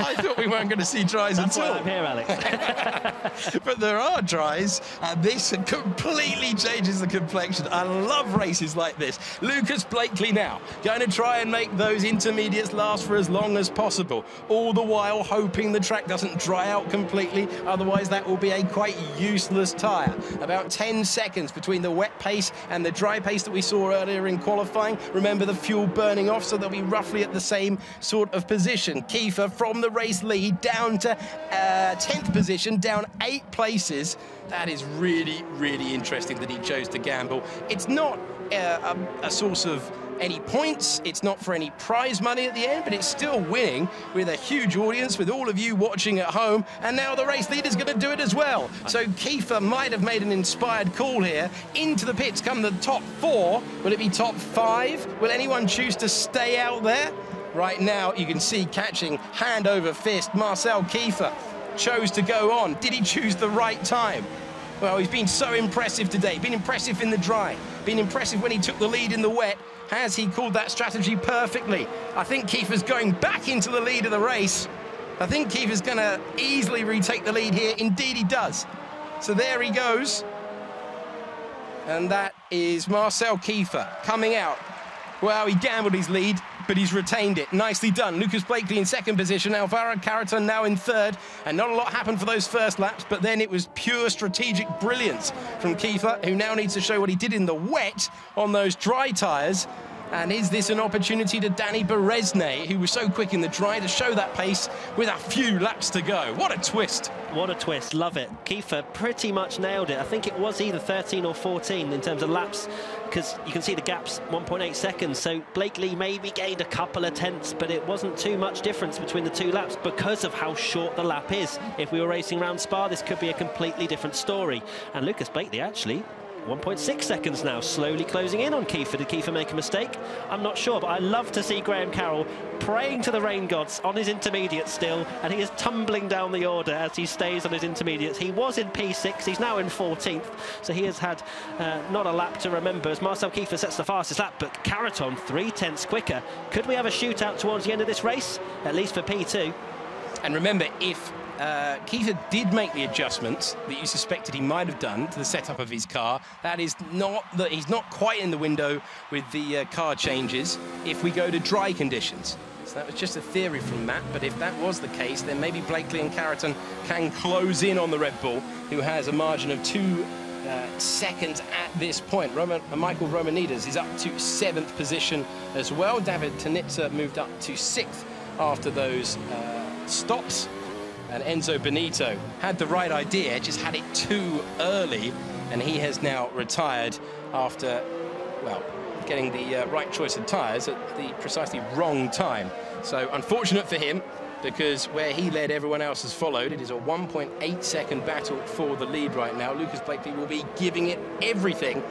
I thought we weren't going to see dries That's at all. I'm here, Alex. but there are dries, and this completely changes the complexion. I love races like this. Lucas Blakeley now going to try and make those intermediates last for as long as possible, all the while hoping the track doesn't dry out completely. Otherwise, that will be a quite useless tyre. About 10 seconds between the wet pace and the dry pace that we saw earlier in qualifying. Remember the fuel burning off, so they'll be roughly at the same sort of position. Kiefer from the race lead down to uh, 10th position, down eight places. That is really, really interesting that he chose to gamble. It's not uh, a, a source of any points. It's not for any prize money at the end, but it's still winning with a huge audience, with all of you watching at home. And now the race leader's going to do it as well. So Kiefer might have made an inspired call here. Into the pits come the top four. Will it be top five? Will anyone choose to stay out there? Right now, you can see catching hand over fist. Marcel Kiefer chose to go on. Did he choose the right time? Well, he's been so impressive today. Been impressive in the dry. Been impressive when he took the lead in the wet. Has he called that strategy perfectly? I think Kiefer's going back into the lead of the race. I think Kiefer's going to easily retake the lead here. Indeed, he does. So there he goes. And that is Marcel Kiefer coming out. Well, he gambled his lead but he's retained it. Nicely done. Lucas Blakeley in second position, Alvaro Carreton now in third, and not a lot happened for those first laps, but then it was pure strategic brilliance from Kiefer, who now needs to show what he did in the wet on those dry tyres. And is this an opportunity to Danny Bereznay, who was so quick in the dry, to show that pace with a few laps to go? What a twist. What a twist, love it. Kiefer pretty much nailed it. I think it was either 13 or 14 in terms of laps, because you can see the gaps 1.8 seconds. So Blakeley maybe gained a couple of tenths, but it wasn't too much difference between the two laps because of how short the lap is. If we were racing around Spa, this could be a completely different story. And Lucas Blakeley actually 1.6 seconds now, slowly closing in on Kiefer. Did Kiefer make a mistake? I'm not sure, but I love to see Graham Carroll praying to the rain gods on his intermediate still, and he is tumbling down the order as he stays on his intermediates. He was in P6, he's now in 14th, so he has had uh, not a lap to remember as Marcel Kiefer sets the fastest lap, but Carreton three tenths quicker. Could we have a shootout towards the end of this race? At least for P2. And remember, if uh, Kiefer did make the adjustments that you suspected he might have done to the setup of his car. That is not that he's not quite in the window with the uh, car changes if we go to dry conditions. So that was just a theory from Matt, but if that was the case, then maybe Blakeley and Carreton can close in on the Red Bull, who has a margin of two uh, seconds at this point. Roman, uh, Michael Romanidis is up to seventh position as well. David Tonizza moved up to sixth after those uh, stops and Enzo Bonito had the right idea, just had it too early, and he has now retired after, well, getting the uh, right choice of tyres at the precisely wrong time. So unfortunate for him, because where he led, everyone else has followed. It is a 1.8 second battle for the lead right now. Lucas Blakeley will be giving it everything.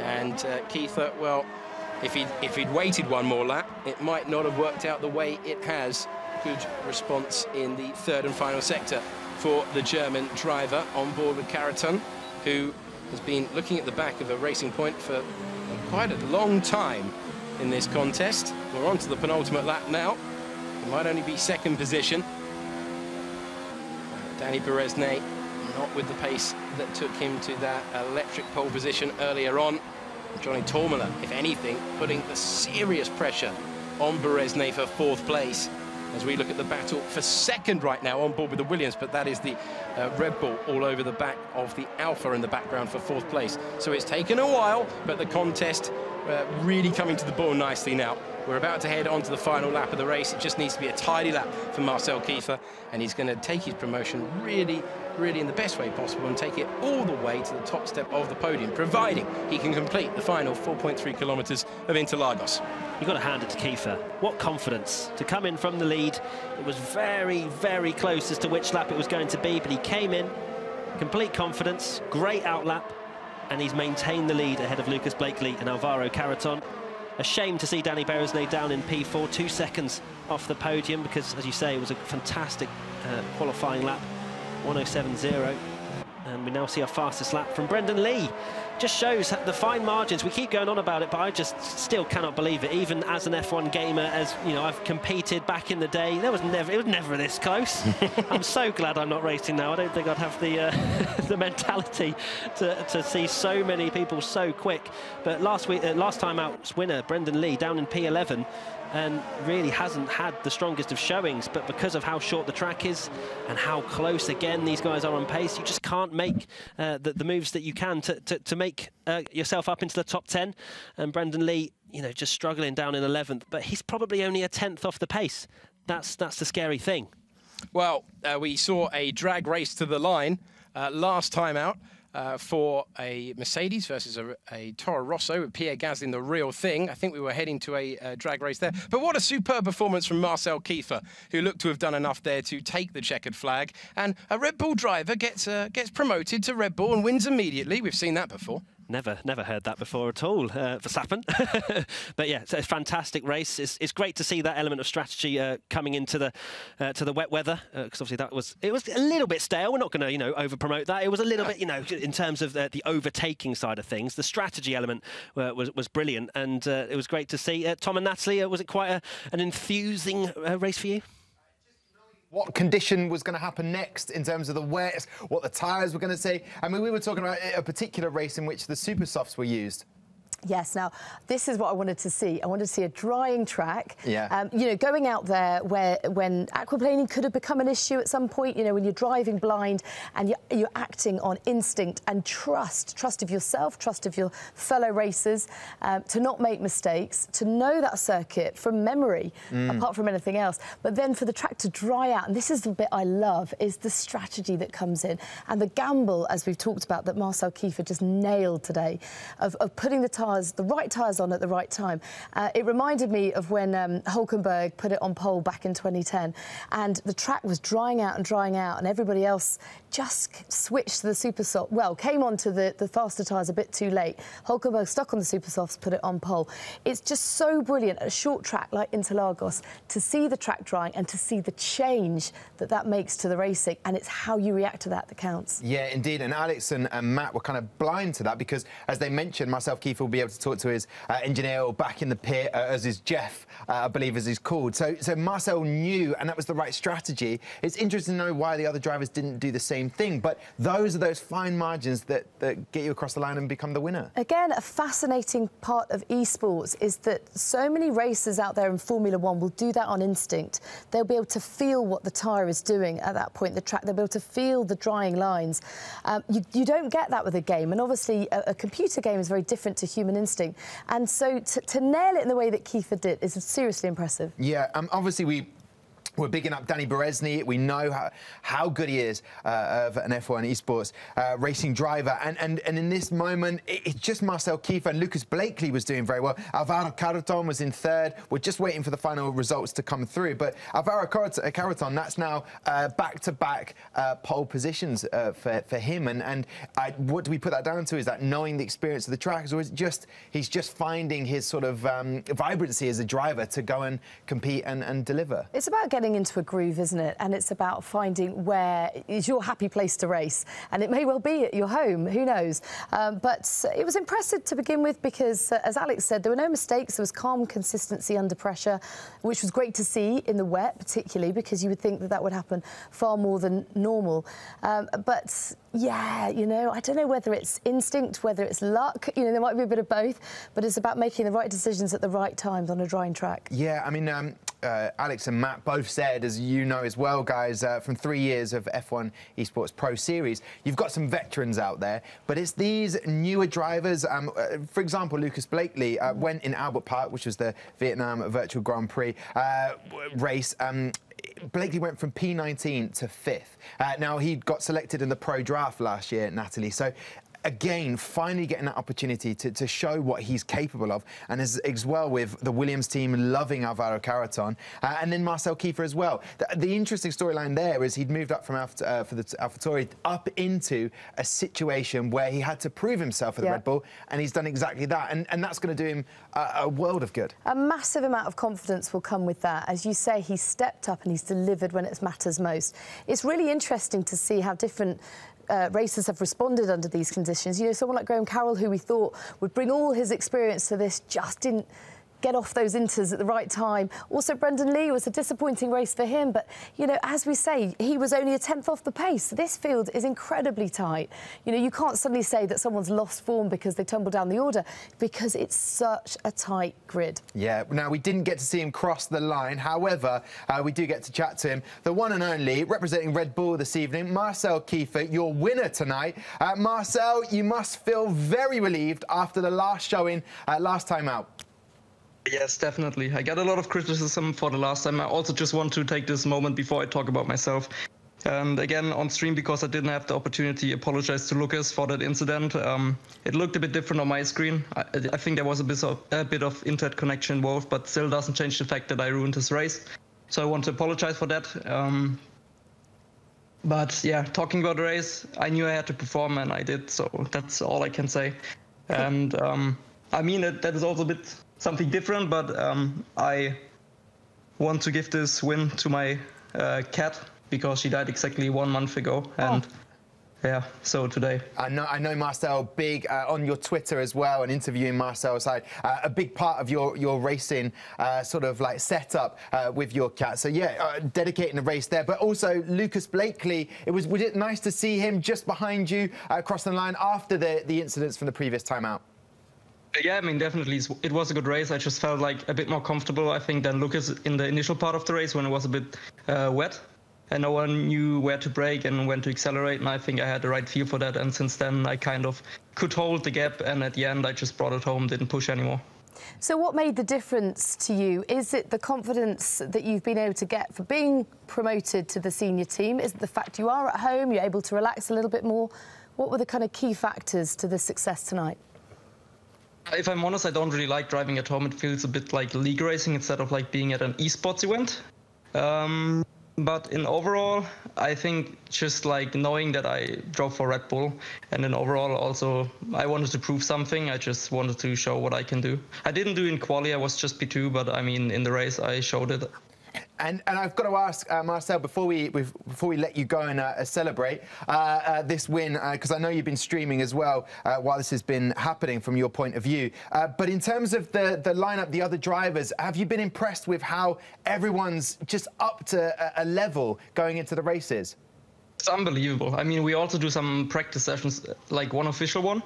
And uh, Kiefer, well, if he'd, if he'd waited one more lap, it might not have worked out the way it has good response in the third and final sector for the German driver on board with Carreton, who has been looking at the back of a racing point for quite a long time in this contest. We're on to the penultimate lap now. It might only be second position. Danny Bereznay not with the pace that took him to that electric pole position earlier on. Johnny Törmälä, if anything, putting the serious pressure on Bereznay for fourth place as we look at the battle for second right now on board with the Williams, but that is the uh, Red Bull all over the back of the Alpha in the background for fourth place. So it's taken a while, but the contest uh, really coming to the ball nicely now. We're about to head on to the final lap of the race. It just needs to be a tidy lap for Marcel Kiefer, and he's going to take his promotion really, really in the best way possible and take it all the way to the top step of the podium, providing he can complete the final 4.3 kilometres of Interlagos. You've got to hand it to Kiefer. What confidence to come in from the lead. It was very, very close as to which lap it was going to be, but he came in, complete confidence, great outlap, and he's maintained the lead ahead of Lucas Blakeley and Alvaro Carreton. A shame to see Danny Bereznay down in P4, two seconds off the podium, because, as you say, it was a fantastic uh, qualifying lap, 107.0. And we now see our fastest lap from Brendon Leigh. Just shows the fine margins. We keep going on about it, but I just still cannot believe it. Even as an F1 gamer, as you know, I've competed back in the day. There was never, it was never this close. I'm so glad I'm not racing now. I don't think I'd have the uh, the mentality to, to see so many people so quick. But last week, uh, last time out winner Brendon Leigh down in P11 and really hasn't had the strongest of showings. But because of how short the track is and how close, again, these guys are on pace, you just can't make uh, the, the, moves that you can to, to, to make uh, yourself up into the top 10. And Brendon Leigh, you know, just struggling down in 11th, but he's probably only a tenth off the pace. That's, that's the scary thing. Well, uh, we saw a drag race to the line uh, last time out uh, for a Mercedes versus a, a, Toro Rosso with Pierre Gasly, the real thing. I think we were heading to a, a, drag race there. But what a superb performance from Marcel Kiefer, who looked to have done enough there to take the checkered flag. And a Red Bull driver gets uh, gets promoted to Red Bull and wins immediately. We've seen that before. Never, never heard that before at all uh, Verstappen. but yeah, it's a fantastic race. It's, it's great to see that element of strategy uh, coming into the uh, to the wet weather because uh, obviously that was it was a little bit stale. We're not going to you know over promote that. It was a little bit you know in terms of the, the overtaking side of things. The strategy element uh, was was brilliant, and uh, it was great to see. Tom and Natalie, was it quite a, an enthusing race for you? What condition was going to happen next in terms of the wet, what the tyres were going to say. I mean, we were talking about a particular race in which the super softs were used. Yes. Now, this is what I wanted to see. I wanted to see a drying track. Yeah. Um, you know, going out there where when aquaplaning could have become an issue at some point. You know, when you're driving blind and you're, you're acting on instinct and trust, trust of yourself, trust of your fellow racers, um, to not make mistakes, to know that circuit from memory, Mm. apart from anything else. But then for the track to dry out, and this is the bit I love, is the strategy that comes in and the gamble, as we've talked about, that Marcel Kiefer just nailed today, of, of putting the tyres, the right tyres on at the right time. Uh, it reminded me of when um, Hulkenberg put it on pole back in 2010, and the track was drying out and drying out, and everybody else just switched to the super soft. Well, came onto the, the faster tyres a bit too late. Hulkenberg stuck on the super softs, put it on pole. It's just so brilliant at a short track like Interlagos to see the track drying and to see the change that that makes to the racing, and it's how you react to that that counts. Yeah, indeed. And Alex and, and Matt were kind of blind to that because, as they mentioned, myself, Keith will be able to talk to his uh, engineer or back in the pit, uh, as is Jeff, uh, I believe, as he's called. So, so Marcel knew, and that was the right strategy. It's interesting to know why the other drivers didn't do the same thing. But those are those fine margins that, that get you across the line and become the winner. Again, a fascinating part of esports is that so many racers out there in Formula One will do that on instinct. They'll be able to feel what the tyre is doing at that point the track. They'll be able to feel the drying lines. Um, you, you, don't get that with a game, and obviously a, a, computer game is very different to human instinct. And so to, to nail it in the way that Kiefer did is seriously impressive. Yeah, um, obviously we we're bigging up Danny Bereznay. We know how, how good he is uh, of an F1 esports uh, racing driver. And, and, and in this moment, it, it's just Marcel Kiefer and Lucas Blakeley was doing very well. Alvaro Carreton was in third. We're just waiting for the final results to come through. But Alvaro Carreton, that's now uh, back-to-back uh, pole positions uh, for, for him. And, and I, what do we put that down to? Is that knowing the experience of the track? Or is it just he's just finding his sort of um, vibrancy as a driver to go and compete and, and deliver? It's about getting into a groove, isn't it? And it's about finding where is your happy place to race. And it may well be at your home, who knows? Um, but it was impressive to begin with because, uh, as Alex said, there were no mistakes. There was calm consistency under pressure, which was great to see in the wet, particularly because you would think that that would happen far more than normal. Um, but yeah, you know, I don't know whether it's instinct, whether it's luck. You know, there might be a bit of both, but it's about making the right decisions at the right times on a drying track. Yeah, I mean, um, uh, Alex and Matt both said, as you know as well, guys, uh, from three years of F1 Esports Pro Series, you've got some veterans out there, but it's these newer drivers. Um, uh, for example, Lucas Blakeley uh, went in Albert Park, which was the Vietnam Virtual Grand Prix uh, race. Um, Blakeley went from P19 to fifth. Uh, now, he got selected in the pro draft last year, Natalie. So again, finally getting that opportunity to, to show what he's capable of, and as, as well with the Williams team loving Alvaro Carreton, uh, and then Marcel Kiefer as well. The, the interesting storyline there is he'd moved up from Alpha, uh, for the AlphaTauri up into a situation where he had to prove himself for the yeah. Red Bull, and he's done exactly that, and, and that's going to do him a, a world of good. A massive amount of confidence will come with that. As you say, he's stepped up and he's delivered when it matters most. It's really interesting to see how different uh, racers have responded under these conditions. You know, someone like Graham Carroll, who we thought would bring all his experience to this, just didn't get off those inters at the right time. Also, Brendon Leigh was a disappointing race for him, but, you know, as we say, he was only a tenth off the pace. This field is incredibly tight. You know, you can't suddenly say that someone's lost form because they tumble down the order, because it's such a tight grid. Yeah, now we didn't get to see him cross the line. However, uh, we do get to chat to him. The one and only, representing Red Bull this evening, Marcel Kiefer, your winner tonight. Uh, Marcel, you must feel very relieved after the last showing uh, last time out. Yes, definitely. I got a lot of criticism for the last time. I also just want to take this moment before I talk about myself. And again, on stream, because I didn't have the opportunity, apologize to Lucas for that incident. Um, it looked a bit different on my screen. I, I think there was a bit, of, a bit of internet connection involved, but still doesn't change the fact that I ruined his race. So I want to apologize for that. Um, but yeah, talking about the race, I knew I had to perform and I did. So that's all I can say. And um, I mean, that, that is also a bit something different, but um, I want to give this win to my uh, cat because she died exactly one month ago. And Oh. yeah, so today. I know, I know Marcel, big uh, on your Twitter as well, and interviewing Marcel side, uh, a big part of your your racing uh, sort of like setup uh, with your cat. So yeah, uh, dedicating the race there, but also Lucas Blakeley. It was was it nice to see him just behind you uh, crossing the line after the the incidents from the previous time out? Yeah, I mean, definitely, it was a good race. I just felt like a bit more comfortable, I think, than Lucas in the initial part of the race when it was a bit uh, wet and no one knew where to brake and when to accelerate. And I think I had the right feel for that. And since then, I kind of could hold the gap. And at the end, I just brought it home, didn't push anymore. So, what made the difference to you? Is it the confidence that you've been able to get for being promoted to the senior team? Is it the fact you are at home, you're able to relax a little bit more? What were the kind of key factors to the success tonight? If I'm honest, I don't really like driving at home. It feels a bit like league racing instead of like being at an esports event. Um, but in overall, I think just like knowing that I drove for Red Bull, and then overall also I wanted to prove something. I just wanted to show what I can do. I didn't do in quali. I was just P2, but I mean in the race I showed it. And, and I've got to ask uh, Marcel before we before we let you go and uh, celebrate uh, uh this win because uh, I know you've been streaming as well uh, while this has been happening from your point of view. but in terms of the the lineup, the other drivers, have you been impressed with how everyone's just up to a, a level going into the races? It's unbelievable. I mean, we also do some practice sessions, like one official one,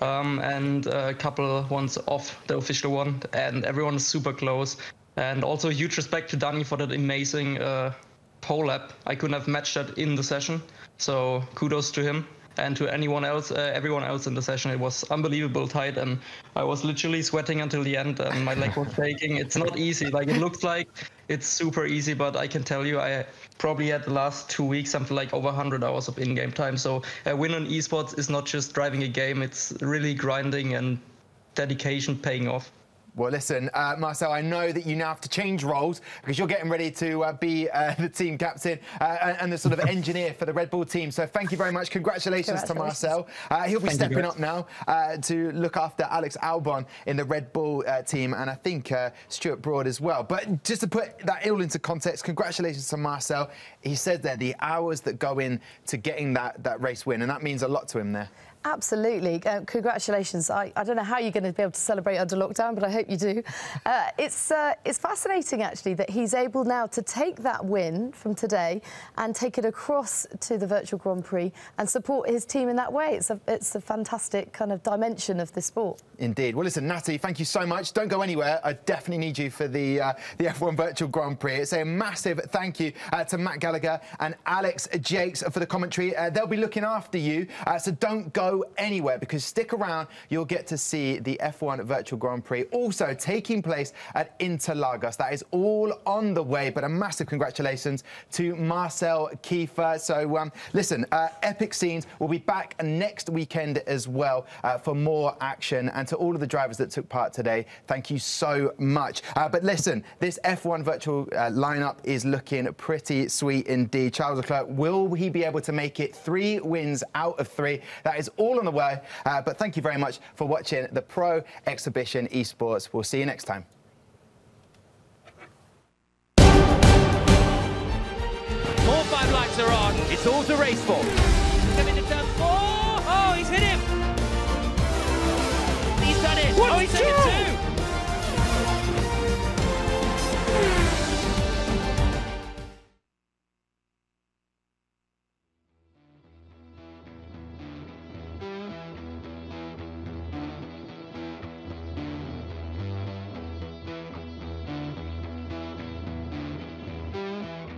um, and a couple ones off the official one, and everyone is super close. And also huge respect to Danny for that amazing uh, pole lap. I couldn't have matched that in the session. So kudos to him and to anyone else, uh, everyone else in the session. It was unbelievable tight, and I was literally sweating until the end, and my leg was shaking. It's not easy. Like it looks like it's super easy, but I can tell you, I probably had the last two weeks something like over 100 hours of in-game time. So a win on esports is not just driving a game; it's really grinding and dedication paying off. Well, listen, uh, Marcel, I know that you now have to change roles because you're getting ready to uh, be uh, the team captain uh, and the sort of engineer for the Red Bull team. So thank you very much. Congratulations, Congratulations. to Marcel. Uh, he'll be thank stepping up now uh, to look after Alex Albon in the Red Bull team and I think Stuart Broad as well. But just to put that all into context, congratulations to Marcel. He said there the hours that go in to getting that, that race win, and that means a lot to him there. Absolutely. Uh, congratulations. I, I, don't know how you're going to be able to celebrate under lockdown, but I hope you do. Uh, it's, uh, it's fascinating, actually, that he's able now to take that win from today and take it across to the Virtual Grand Prix and support his team in that way. It's a, it's a fantastic kind of dimension of the sport. Indeed. Well, listen, Natty, thank you so much. Don't go anywhere. I definitely need you for the, uh, the F1 Virtual Grand Prix. It's a massive thank you uh, to Matt Gallagher and Alex Jacques for the commentary. Uh, they'll be looking after you, so don't go anywhere because stick around, you'll get to see the F1 Virtual Grand Prix also taking place at Interlagos. That is all on the way, but a massive congratulations to Marcel Kiefer. So, um, listen, uh, epic scenes. We'll be back next weekend as well uh, for more action. And to all of the drivers that took part today, thank you so much. Uh, but listen, this F1 virtual uh, lineup is looking pretty sweet indeed. Charles Leclerc, will he be able to make it three wins out of three? That is all on the way. Uh, but thank you very much for watching the Pro Exhibition Esports. We'll see you next time. All five lights are on. It's all to race for. Coming to turn four. Oh, he's hit him. He's done it. What? Oh, he's taken